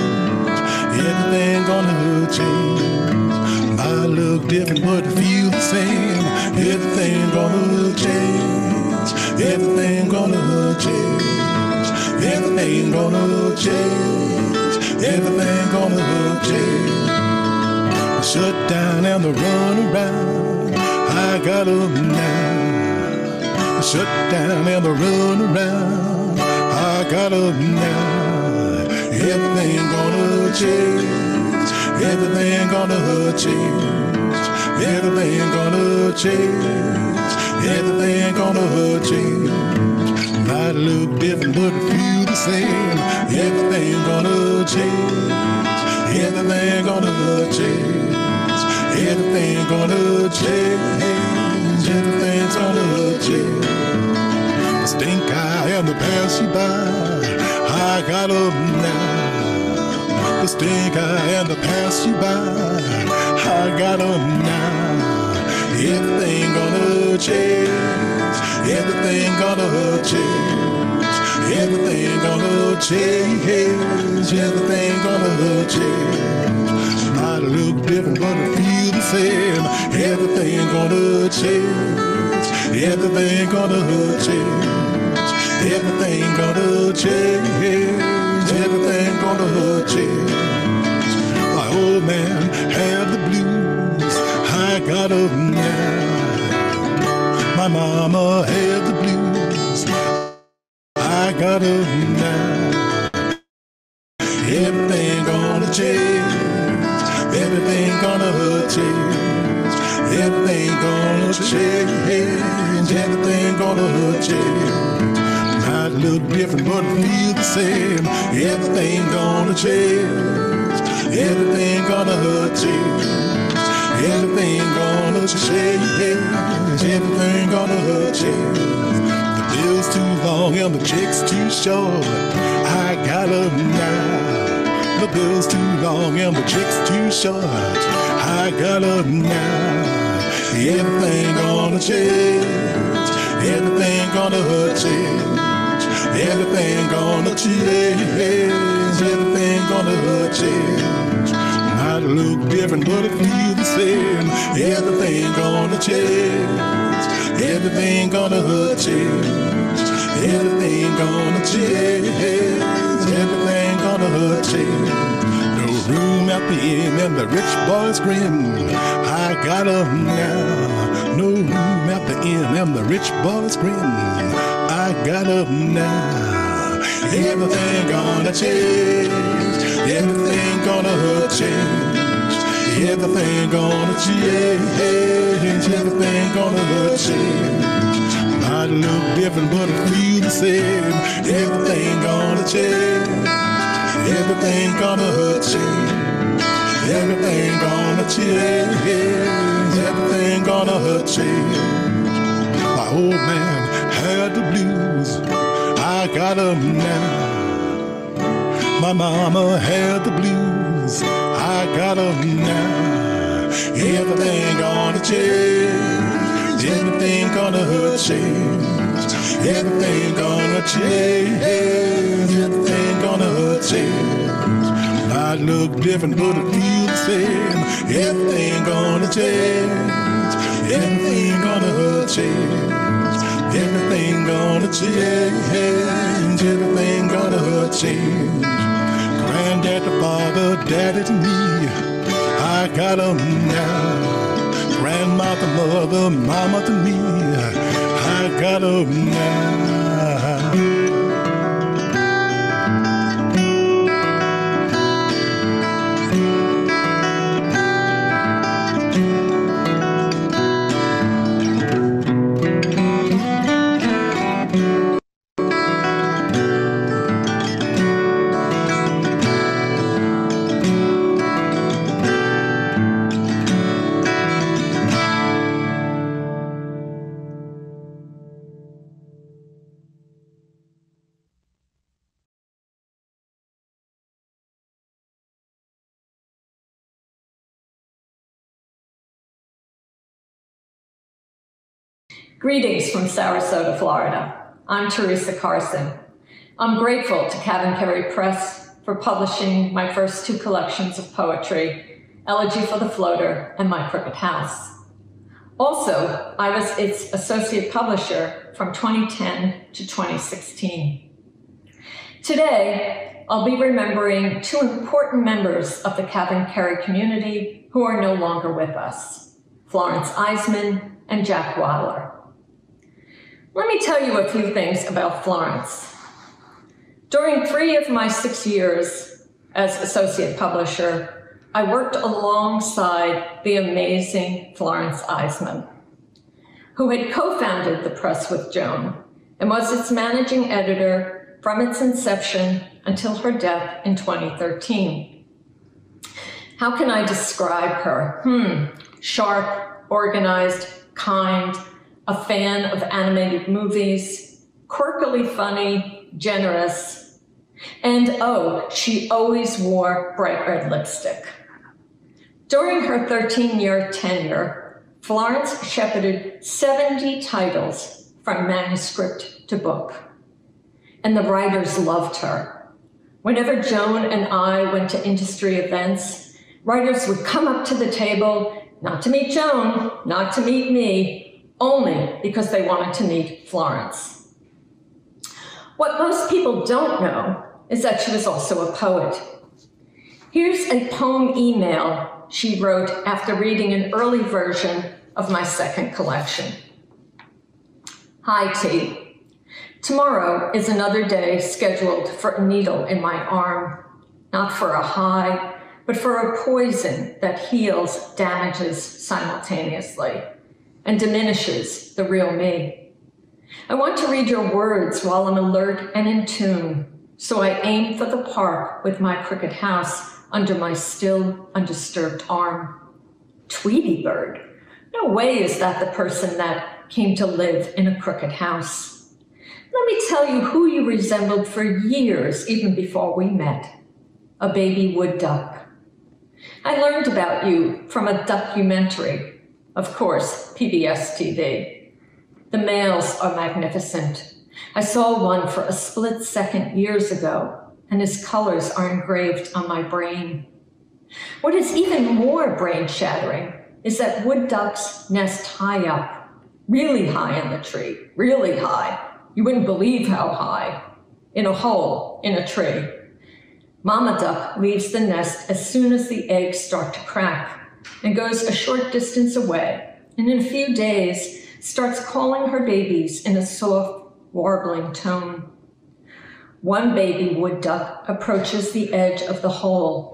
Speaker 12: Everything gonna change. Might look different, but feel the same. Everything gonna change. Everything gonna change. Everything gonna change. Everything gonna change. Shut down and the run around. I got 'em now. Shut down and the run around. I got 'em now. Everything gonna change. Everything gonna change. Everything gonna change. Everything gonna change. Might look different, but feel the same. Everything gonna change. Everything gonna change. Everything gonna change. Everything's gonna change. Stink eye and the pass you by. I got 'em now. The stink eye and the pass you by. I got 'em now. Everything gonna change. Everything gonna change. Everything gonna change. Everything gonna change. Might look different, but it feel the same. Everything gonna change. Everything gonna change. Everything gonna change. Everything gonna change. My old man had the blues. I got them now. My mama had the blues. I got them now. Gonna. The bill's too long and the check's too short. I got 'em now. The bill's too long and the check's too short. I got 'em now. Everything gonna change. Everything gonna change. Everything gonna change. Everything gonna change. Might look different, but it feel the same. Everything gonna change. Everything gonna change. Everything gonna change. Everything gonna change. No room at the inn and the rich boys grin. I got 'em now. No room at the inn and the rich boys grin. I got 'em now. Everything gonna change. Everything gonna change. Everything gonna change. Everything gonna change. Might look different, but it feel the same. Everything gonna change. Everything gonna change. Everything gonna change. Everything gonna change. My old man had the blues. I got 'em now. My mama had the blues. I got 'em now. Everything gonna change. Everything gonna change. Everything gonna change. Everything gonna change. Might look different, but it feel the same. Everything gonna change. Everything gonna change. Everything gonna change. Everything gonna change. Granddad to father, daddy to me. Got 'em now. Grandma to mother, mama to me. I got got 'em now.
Speaker 40: Greetings from Sarasota, Florida. I'm Teresa Carson. I'm grateful to CavanKerry Press for publishing my first two collections of poetry, Elegy for the Floater and My Crooked House. Also, I was its associate publisher from 2010 to 2016. Today, I'll be remembering two important members of the CavanKerry community who are no longer with us, Florence Eisman and Jack Wiler. Let me tell you a few things about Florence. During three of my six years as associate publisher, I worked alongside the amazing Florence Eisman, who had co-founded the press with Joan and was its managing editor from its inception until her death in 2013. How can I describe her? Hmm, sharp, organized, kind, a fan of animated movies, quirkily funny, generous, and oh, she always wore bright red lipstick. During her 13 year tenure, Florence shepherded 70 titles from manuscript to book. And the writers loved her. Whenever Joan and I went to industry events, Writers would come up to the table, not to meet Joan, not to meet me, only because they wanted to meet Florence. What most people don't know is that she was also a poet. Here's a poem email she wrote after reading an early version of my second collection. Hi, T. Tomorrow is another day scheduled for a needle in my arm, not for a high, but for a poison that heals, damages simultaneously, and diminishes the real me. I want to read your words while I'm alert and in tune, so I aim for the park with my cricket house under my still, undisturbed arm. Tweety Bird, no way is that the person that came to live in a crooked house. Let me tell you who you resembled for years, even before we met. A baby wood duck. I learned about you from a documentary, of course, PBS TV. The males are magnificent. I saw one for a split second years ago, and his colors are engraved on my brain. What is even more brain shattering is that wood ducks nest high up, really high in the tree, really high. You wouldn't believe how high, in a hole in a tree. Mama duck leaves the nest as soon as the eggs start to crack and goes a short distance away, and in a few days starts calling her babies in a soft, warbling tone. One baby wood duck approaches the edge of the hole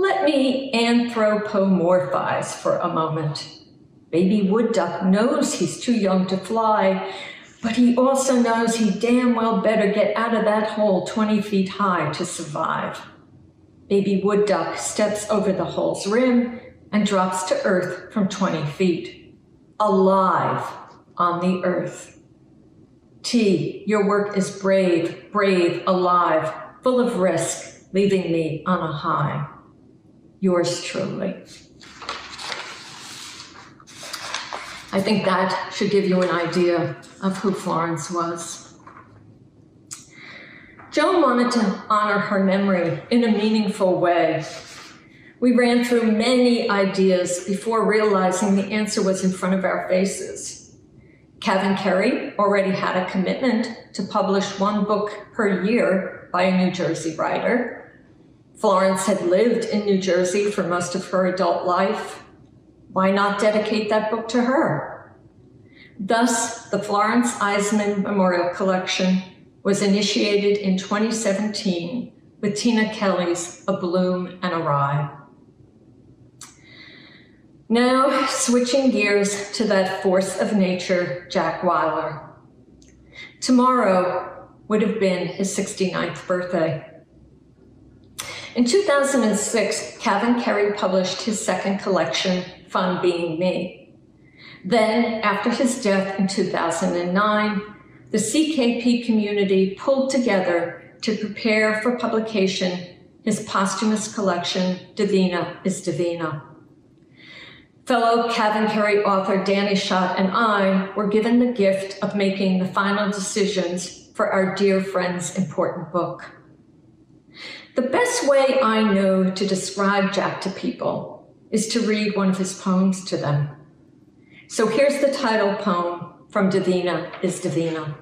Speaker 40: let me anthropomorphize for a moment. Baby wood duck knows he's too young to fly, but he also knows he damn well better get out of that hole 20 feet high to survive. Baby wood duck steps over the hole's rim and drops to earth from 20 feet, alive on the earth. T, your work is brave, brave, alive, full of risk, leaving me on a high. Yours truly. I think that should give you an idea of who Florence was. Joan wanted to honor her memory in a meaningful way. We ran through many ideas before realizing the answer was in front of our faces. CavanKerry already had a commitment to publish one book per year by a New Jersey writer. Florence had lived in New Jersey for most of her adult life. Why not dedicate that book to her? Thus, the Florence Eisman Memorial Collection was initiated in 2017 with Tina Kelly's Abloom and Awry. Now, switching gears to that force of nature, Jack Wiler. Tomorrow would have been his 69th birthday. In 2006, CavanKerry published his second collection, Fun Being Me. Then, after his death in 2009, the CKP community pulled together to prepare for publication his posthumous collection, Divina is Divina. Fellow CavanKerry author Danny Shot and I were given the gift of making the final decisions for our dear friend's important book. The best way I know to describe Jack to people is to read one of his poems to them. So here's the title poem from Divina is Divina.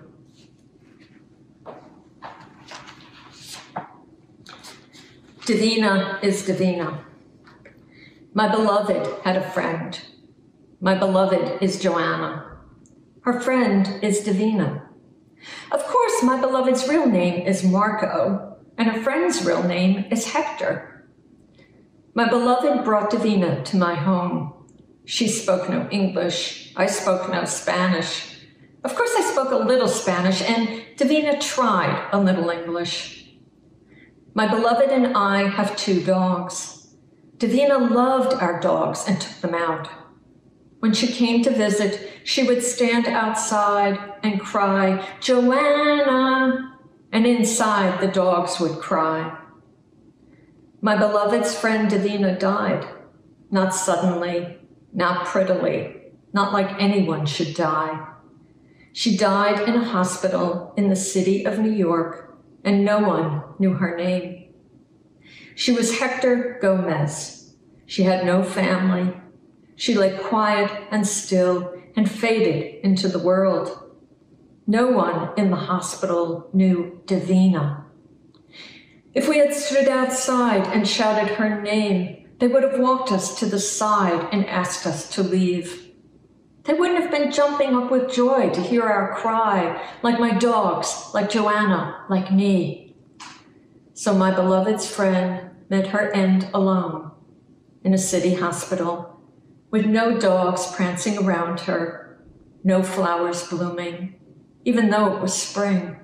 Speaker 40: Divina is Divina. My beloved had a friend. My beloved is Joanna. Her friend is Divina. Of course, my beloved's real name is Marco, and a friend's real name is Hector. My beloved brought Divina to my home. She spoke no English. I spoke no Spanish. Of course, I spoke a little Spanish, and Divina tried a little English. My beloved and I have two dogs. Divina loved our dogs and took them out. When she came to visit, she would stand outside and cry, Joanna, and inside the dogs would cry. My beloved's friend Divina died, not suddenly, not prettily, not like anyone should die. She died in a hospital in the city of New York, and no one knew her name. She was Hector Gomez, She had no family. She lay quiet and still and faded into the world. No one in the hospital knew Davina. If we had stood outside and shouted her name, they would have walked us to the side and asked us to leave. They wouldn't have been jumping up with joy to hear our cry, like my dogs, like Joanna, like me. So my beloved's friend met her end alone in a city hospital with no dogs prancing around her, no flowers blooming, even though it was spring.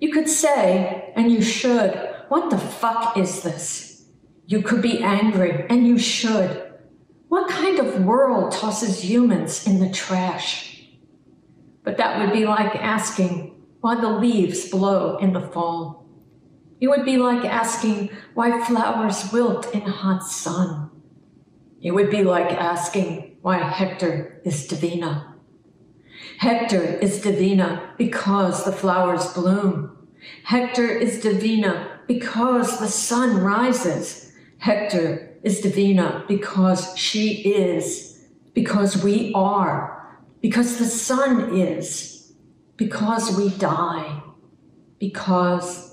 Speaker 40: You could say, and you should, what the fuck is this? You could be angry, and you should. What kind of world tosses humans in the trash? But that would be like asking why the leaves blow in the fall. It would be like asking why flowers wilt in hot sun. It would be like asking why Hector is Divina. Hector is Divina because the flowers bloom. Hector is Divina because the sun rises. Hector is Divina because she is, because we are, because the sun is, because we die, because,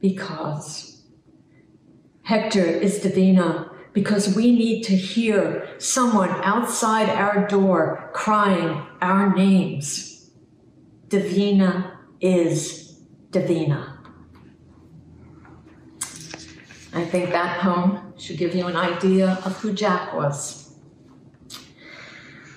Speaker 40: because. Hector is Davina because we need to hear someone outside our door crying our names. Davina is Davina. I think that poem should give you an idea of who Jack was.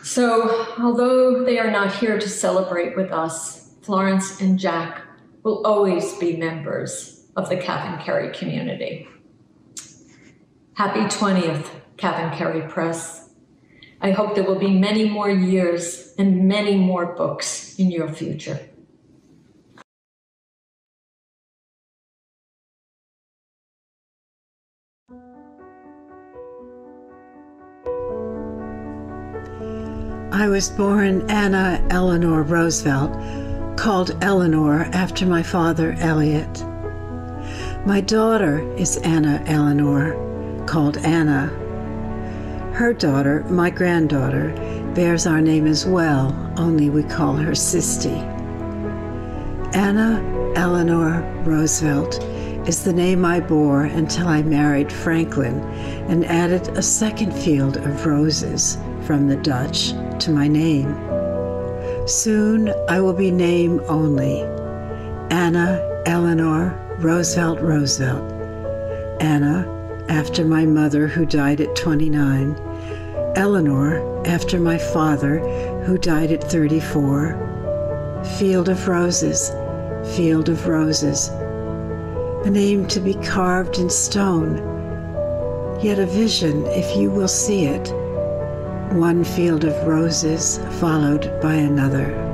Speaker 40: So, although they are not here to celebrate with us, Florence and Jack will always be members of the CavanKerry community. Happy 20th, Carey Press. I hope there will be many more years and many more books in your future.
Speaker 41: I was born Anna Eleanor Roosevelt, called Eleanor after my father, Eliot. My daughter is Anna Eleanor, called Anna. Her daughter, my granddaughter, bears our name as well, only we call her Sisty. Anna Eleanor Roosevelt is the name I bore until I married Franklin and added a second field of roses from the Dutch to my name. Soon I will be name only Anna Eleanor Roosevelt Roosevelt. Anna, after my mother who died at 29. Eleanor, after my father who died at 34. Field of Roses, Field of Roses. A name to be carved in stone, yet a vision if you will see it one field of roses followed by another.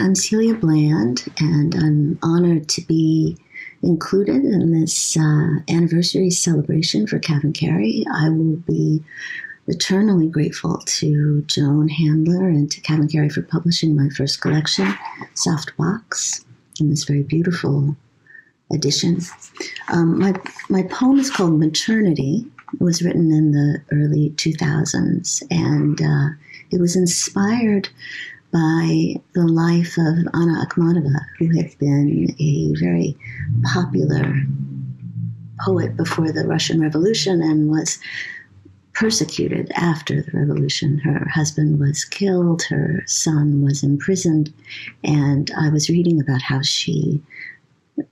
Speaker 42: I'm Celia Bland, and I'm honored to be included in this uh, anniversary celebration for CavanKerry. I will be eternally grateful to Joan Handler and to CavanKerry for publishing my first collection, Soft Box, in this very beautiful edition. Um, my, my poem is called Maternity. It was written in the early 2000s, and uh, it was inspired by the life of Anna Akhmatova, who had been a very popular poet before the Russian Revolution and was persecuted after the revolution. Her husband was killed, her son was imprisoned, and I was reading about how she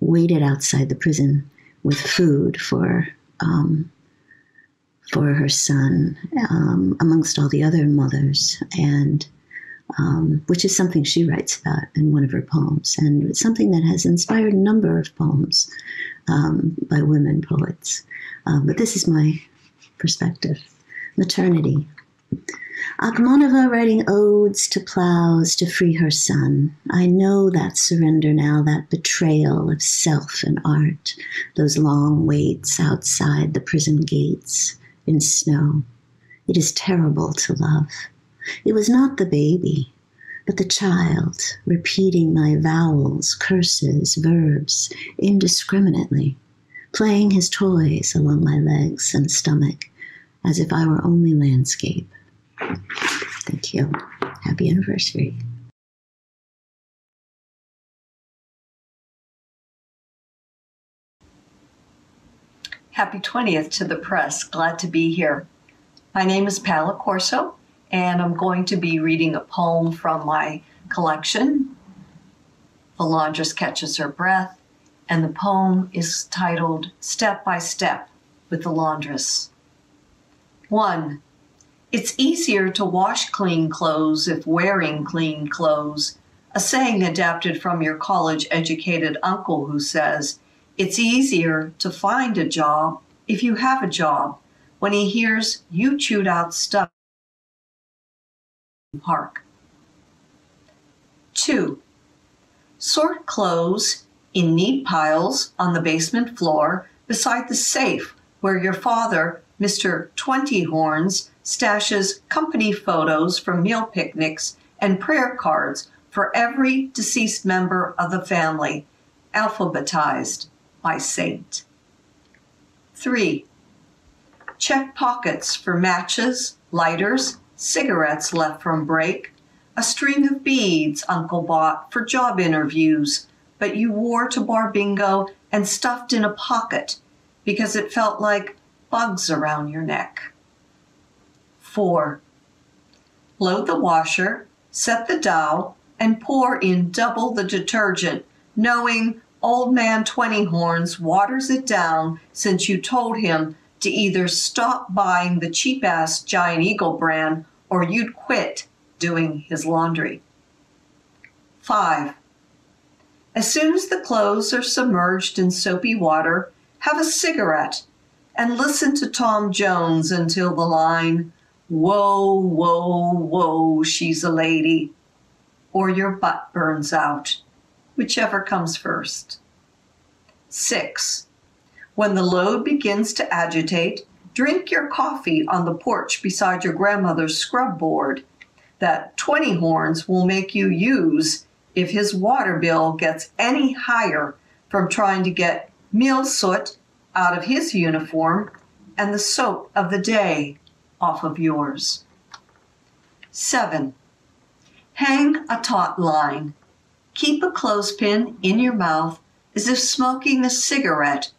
Speaker 42: waited outside the prison with food for um, for her son, um, amongst all the other mothers, and um, which is something she writes about in one of her poems, and it's something that has inspired a number of poems um, by women poets. Uh, but this is my perspective maternity. Akhmatova writing odes to plows to free her son. I know that surrender now, that betrayal of self and art, those long waits outside the prison gates in snow. It is terrible to love. It was not the baby, but the child repeating my vowels, curses, verbs indiscriminately, playing his toys along my legs and stomach as if I were only landscape. Thank you. Happy anniversary.
Speaker 43: Happy 20th to the press. Glad to be here. My name is Paola Corso, and I'm going to be reading a poem from my collection, The Laundress Catches Her Breath, and the poem is titled Step by Step with the Laundress. 1. It's easier to wash clean clothes if wearing clean clothes. A saying adapted from your college educated uncle who says, It's easier to find a job if you have a job when he hears you chewed out stuff. Park. 2. Sort clothes in neat piles on the basement floor beside the safe where your father, Mr. Twenty Horns, stashes company photos from meal picnics and prayer cards for every deceased member of the family, alphabetized by saint. 3. Check pockets for matches, lighters, cigarettes left from break, a string of beads Uncle bought for job interviews, but you wore to bar bingo and stuffed in a pocket because it felt like bugs around your neck. 4. Load the washer, set the dough, and pour in double the detergent, knowing old man Twenty Horns waters it down since you told him to either stop buying the cheap ass Giant Eagle brand or you'd quit doing his laundry. 5. As soon as the clothes are submerged in soapy water, have a cigarette and listen to Tom Jones until the line, Whoa, whoa, whoa, she's a lady, or your butt burns out, whichever comes first. 6. When the load begins to agitate, drink your coffee on the porch beside your grandmother's scrub board that 20 horns will make you use if his water bill gets any higher from trying to get meal soot out of his uniform and the soap of the day off of yours. 7. Hang a taut line. Keep a clothespin in your mouth as if smoking a cigarette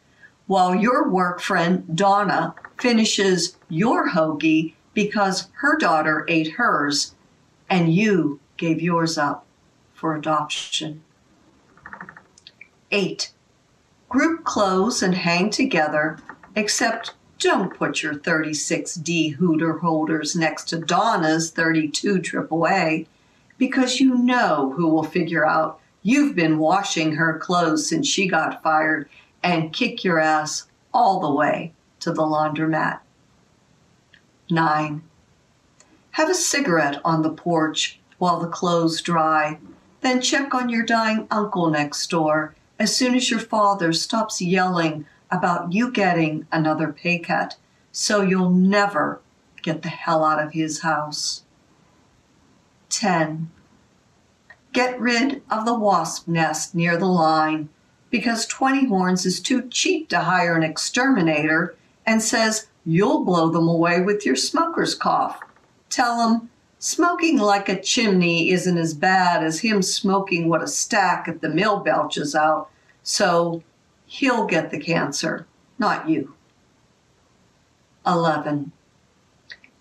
Speaker 43: while your work friend Donna finishes your hoagie because her daughter ate hers and you gave yours up for adoption. 8. Group clothes and hang together, except don't put your 36D Hooter holders next to Donna's 32 AAA because you know who will figure out you've been washing her clothes since she got fired and kick your ass all the way to the laundromat. 9. Have a cigarette on the porch while the clothes dry, then check on your dying uncle next door as soon as your father stops yelling about you getting another pay cut so you'll never get the hell out of his house. 10. Get rid of the wasp nest near the line because 20 Horns is too cheap to hire an exterminator and says you'll blow them away with your smoker's cough. Tell him smoking like a chimney isn't as bad as him smoking what a stack at the mill belches out, so he'll get the cancer, not you. 11.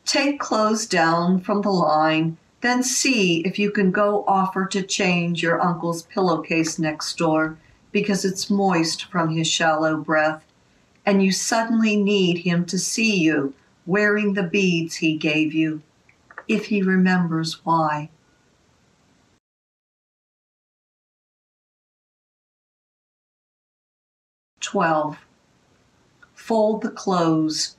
Speaker 43: Take clothes down from the line, then see if you can go offer to change your uncle's pillowcase next door because it's moist from his shallow breath, and you suddenly need him to see you wearing the beads he gave you, if he remembers why. Twelve. Fold the clothes.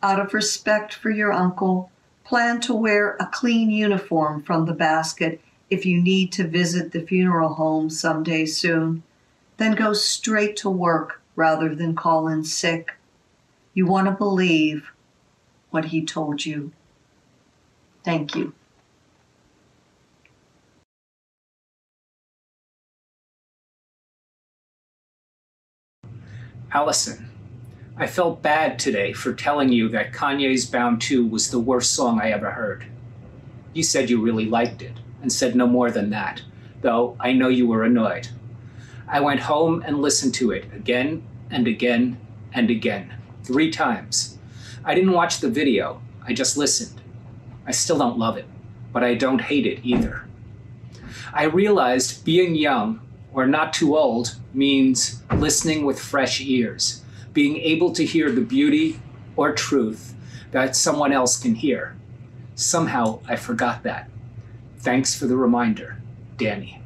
Speaker 43: Out of respect for your uncle, plan to wear a clean uniform from the basket if you need to visit the funeral home someday soon then go straight to work rather than call in sick. You want to believe what he told you. Thank you.
Speaker 44: Allison, I felt bad today for telling you that Kanye's Bound 2 was the worst song I ever heard. You said you really liked it, and said no more than that, though I know you were annoyed. I went home and listened to it again and again and again, three times. I didn't watch the video, I just listened. I still don't love it, but I don't hate it either. I realized being young or not too old means listening with fresh ears, being able to hear the beauty or truth that someone else can hear. Somehow I forgot that. Thanks for the reminder, Danny.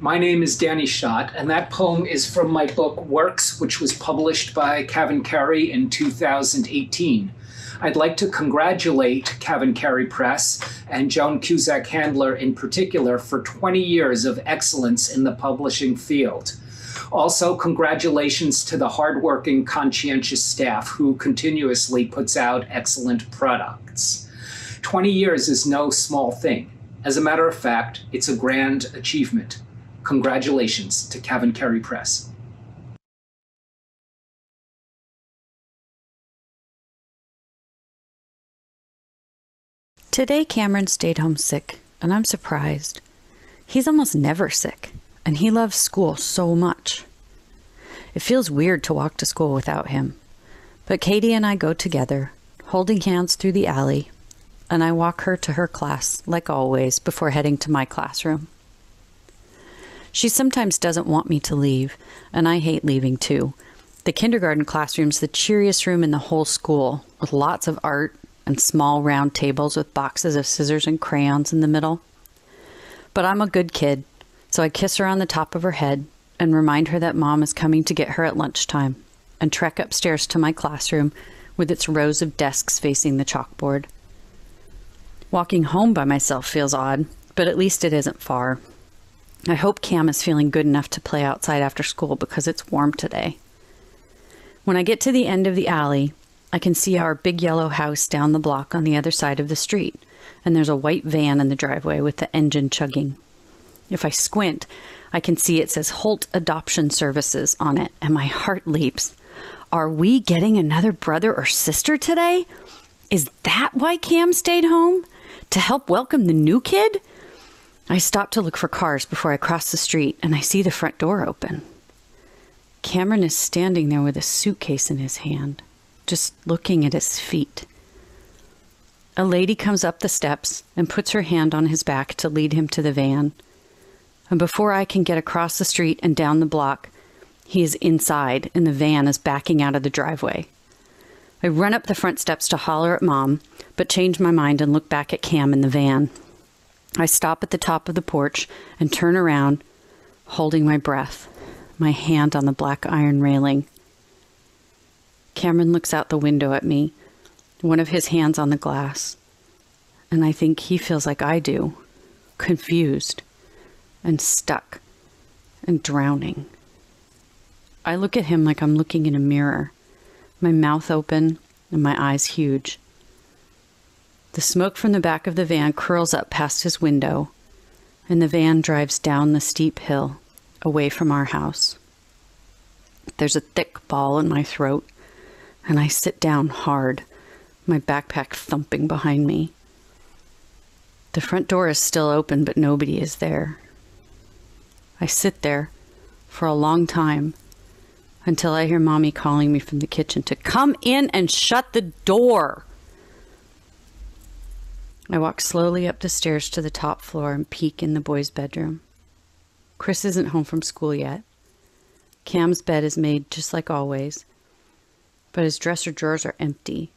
Speaker 44: My name is Danny Shot, and that poem is from my book Works, which was published by CavanKerry in 2018. I'd like to congratulate CavanKerry Press and Joan Cusack Handler in particular for 20 years of excellence in the publishing field. Also, congratulations to the hardworking, conscientious staff who continuously puts out excellent products. 20 years is no small thing. As a matter of fact, it's a grand achievement. Congratulations to CavanKerry Press.
Speaker 45: Today, Cameron stayed home sick, and I'm surprised. He's almost never sick, and he loves school so much. It feels weird to walk to school without him, but Katie and I go together, holding hands through the alley, and I walk her to her class, like always, before heading to my classroom. She sometimes doesn't want me to leave, and I hate leaving too. The kindergarten classroom's the cheeriest room in the whole school, with lots of art and small round tables with boxes of scissors and crayons in the middle. But I'm a good kid, so I kiss her on the top of her head and remind her that mom is coming to get her at lunchtime and trek upstairs to my classroom with its rows of desks facing the chalkboard. Walking home by myself feels odd, but at least it isn't far. I hope Cam is feeling good enough to play outside after school because it's warm today. When I get to the end of the alley, I can see our big yellow house down the block on the other side of the street, and there's a white van in the driveway with the engine chugging. If I squint, I can see it says Holt Adoption Services on it, and my heart leaps. Are we getting another brother or sister today? Is that why Cam stayed home? To help welcome the new kid? I stop to look for cars before I cross the street, and I see the front door open. Cameron is standing there with a suitcase in his hand just looking at his feet. A lady comes up the steps and puts her hand on his back to lead him to the van. And before I can get across the street and down the block, he is inside and the van is backing out of the driveway. I run up the front steps to holler at Mom, but change my mind and look back at Cam in the van. I stop at the top of the porch and turn around, holding my breath, my hand on the black iron railing. Cameron looks out the window at me, one of his hands on the glass, and I think he feels like I do confused and stuck and drowning. I look at him like I'm looking in a mirror, my mouth open and my eyes huge. The smoke from the back of the van curls up past his window, and the van drives down the steep hill away from our house. There's a thick ball in my throat and I sit down hard, my backpack thumping behind me. The front door is still open, but nobody is there. I sit there for a long time until I hear mommy calling me from the kitchen to come in and shut the door. I walk slowly up the stairs to the top floor and peek in the boys' bedroom. Chris isn't home from school yet. Cam's bed is made just like always, but his dresser drawers are empty,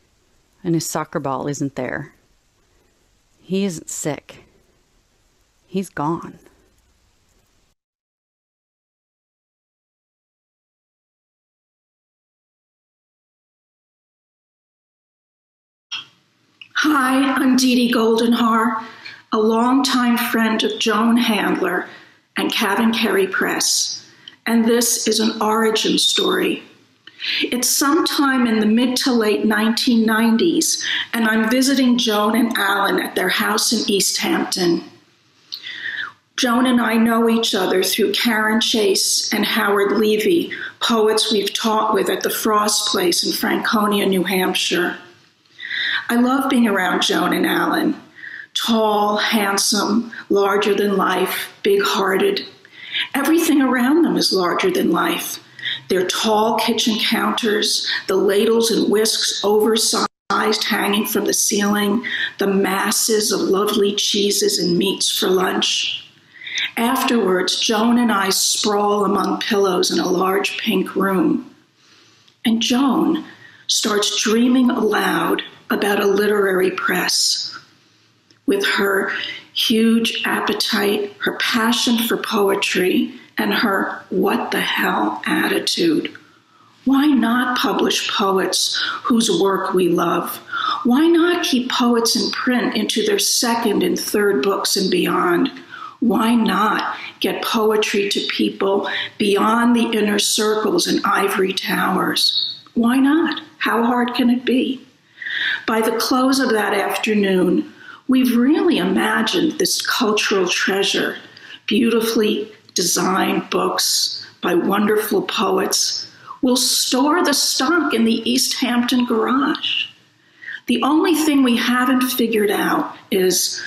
Speaker 45: and his soccer ball isn't there. He isn't sick. He's gone.
Speaker 46: Hi, I'm Dee Dee Goldenhar, a longtime friend of Joan Handler and CavanKerry Press, and this is an origin story it's sometime in the mid to late 1990s, and I'm visiting Joan and Alan at their house in East Hampton. Joan and I know each other through Karen Chase and Howard Levy, poets we've taught with at the Frost Place in Franconia, New Hampshire. I love being around Joan and Alan. Tall, handsome, larger than life, big hearted. Everything around them is larger than life. Their tall kitchen counters, the ladles and whisks oversized hanging from the ceiling, the masses of lovely cheeses and meats for lunch. Afterwards, Joan and I sprawl among pillows in a large pink room. And Joan starts dreaming aloud about a literary press. With her huge appetite, her passion for poetry, and her what the hell attitude. Why not publish poets whose work we love? Why not keep poets in print into their second and third books and beyond? Why not get poetry to people beyond the inner circles and ivory towers? Why not? How hard can it be? By the close of that afternoon, we've really imagined this cultural treasure, beautifully designed books by wonderful poets. We'll store the stock in the East Hampton garage. The only thing we haven't figured out is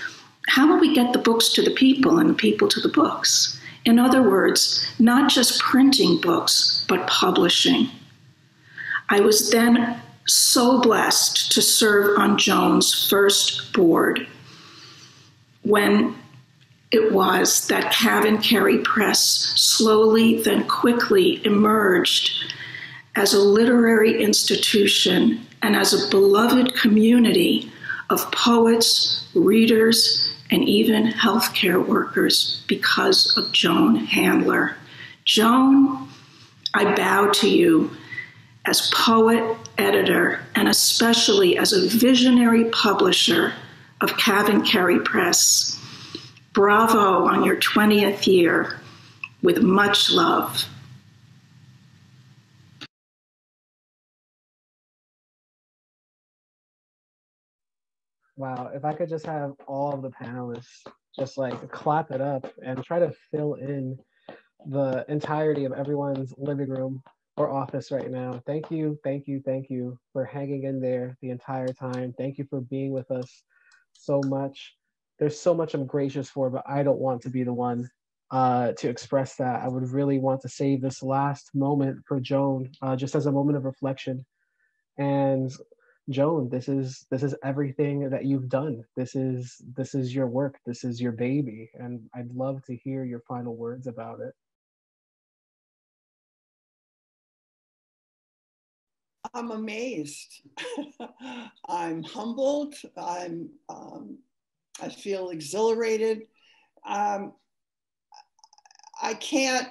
Speaker 46: how will we get the books to the people and the people to the books? In other words, not just printing books, but publishing. I was then so blessed to serve on Joan's first board when it was that Cary Press slowly, then quickly emerged as a literary institution and as a beloved community of poets, readers, and even healthcare workers because of Joan Handler. Joan, I bow to you as poet, editor, and especially as a visionary publisher of Cary Press. Bravo on your 20th year with much love.
Speaker 1: Wow, if I could just have all of the panelists just like clap it up and try to fill in the entirety of everyone's living room or office right now. Thank you, thank you, thank you for hanging in there the entire time. Thank you for being with us so much. There's so much I'm gracious for, but I don't want to be the one uh, to express that. I would really want to save this last moment for Joan, uh, just as a moment of reflection. And Joan, this is this is everything that you've done. This is this is your work. This is your baby, and I'd love to hear your final words about it.
Speaker 2: I'm amazed. I'm humbled. I'm um, I feel exhilarated. Um, I can't.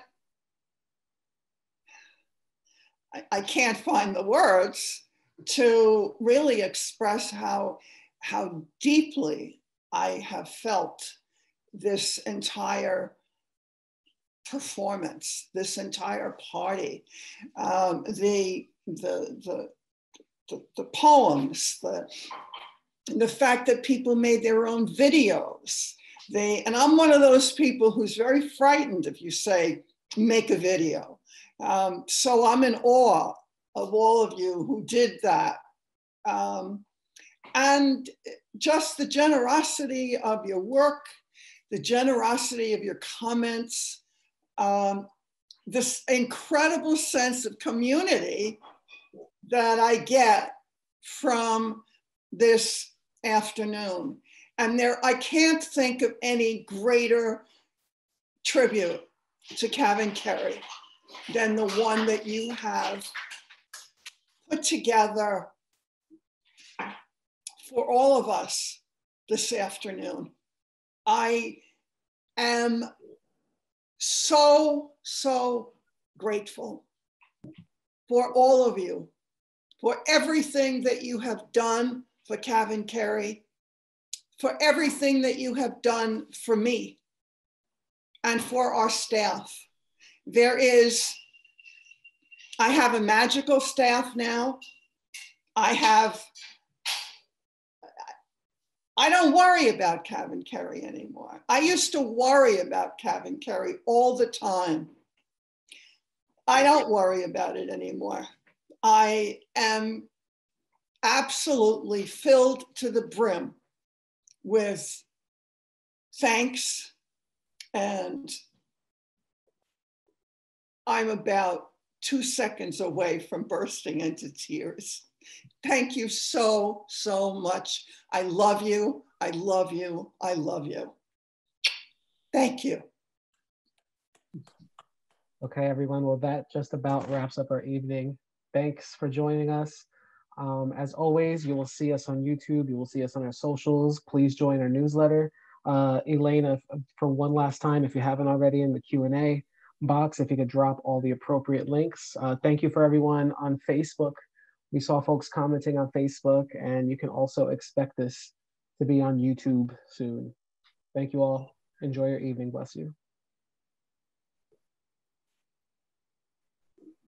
Speaker 2: I, can't find the words to really express how, how deeply I have felt this entire performance, this entire party, um, the, the, the, the, the, poems, the, the fact that people made their own videos. They, and I'm one of those people who's very frightened if you say, make a video. Um, so I'm in awe of all of you who did that. Um, and just the generosity of your work, the generosity of your comments, um, this incredible sense of community that I get from this afternoon. And there, I can't think of any greater tribute to CavanKerry than the one that you have put together for all of us this afternoon. I am so, so grateful for all of you, for everything that you have done for CavanKerry, for everything that you have done for me and for our staff. There is I have a magical staff now. I have, I don't worry about CavanKerry anymore. I used to worry about CavanKerry all the time. I don't worry about it anymore. I am absolutely filled to the brim with thanks and I'm about two seconds away from bursting into tears. Thank you so, so much. I love you. I love you. I love you. Thank you.
Speaker 1: Okay, everyone. Well, that just about wraps up our evening. Thanks for joining us. Um, as always, you will see us on YouTube. You will see us on our socials. Please join our newsletter. Uh, Elena, for one last time, if you haven't already in the Q&A box, if you could drop all the appropriate links. Uh, thank you for everyone on Facebook. We saw folks commenting on Facebook, and you can also expect this to be on YouTube soon. Thank you all. Enjoy your evening. Bless you.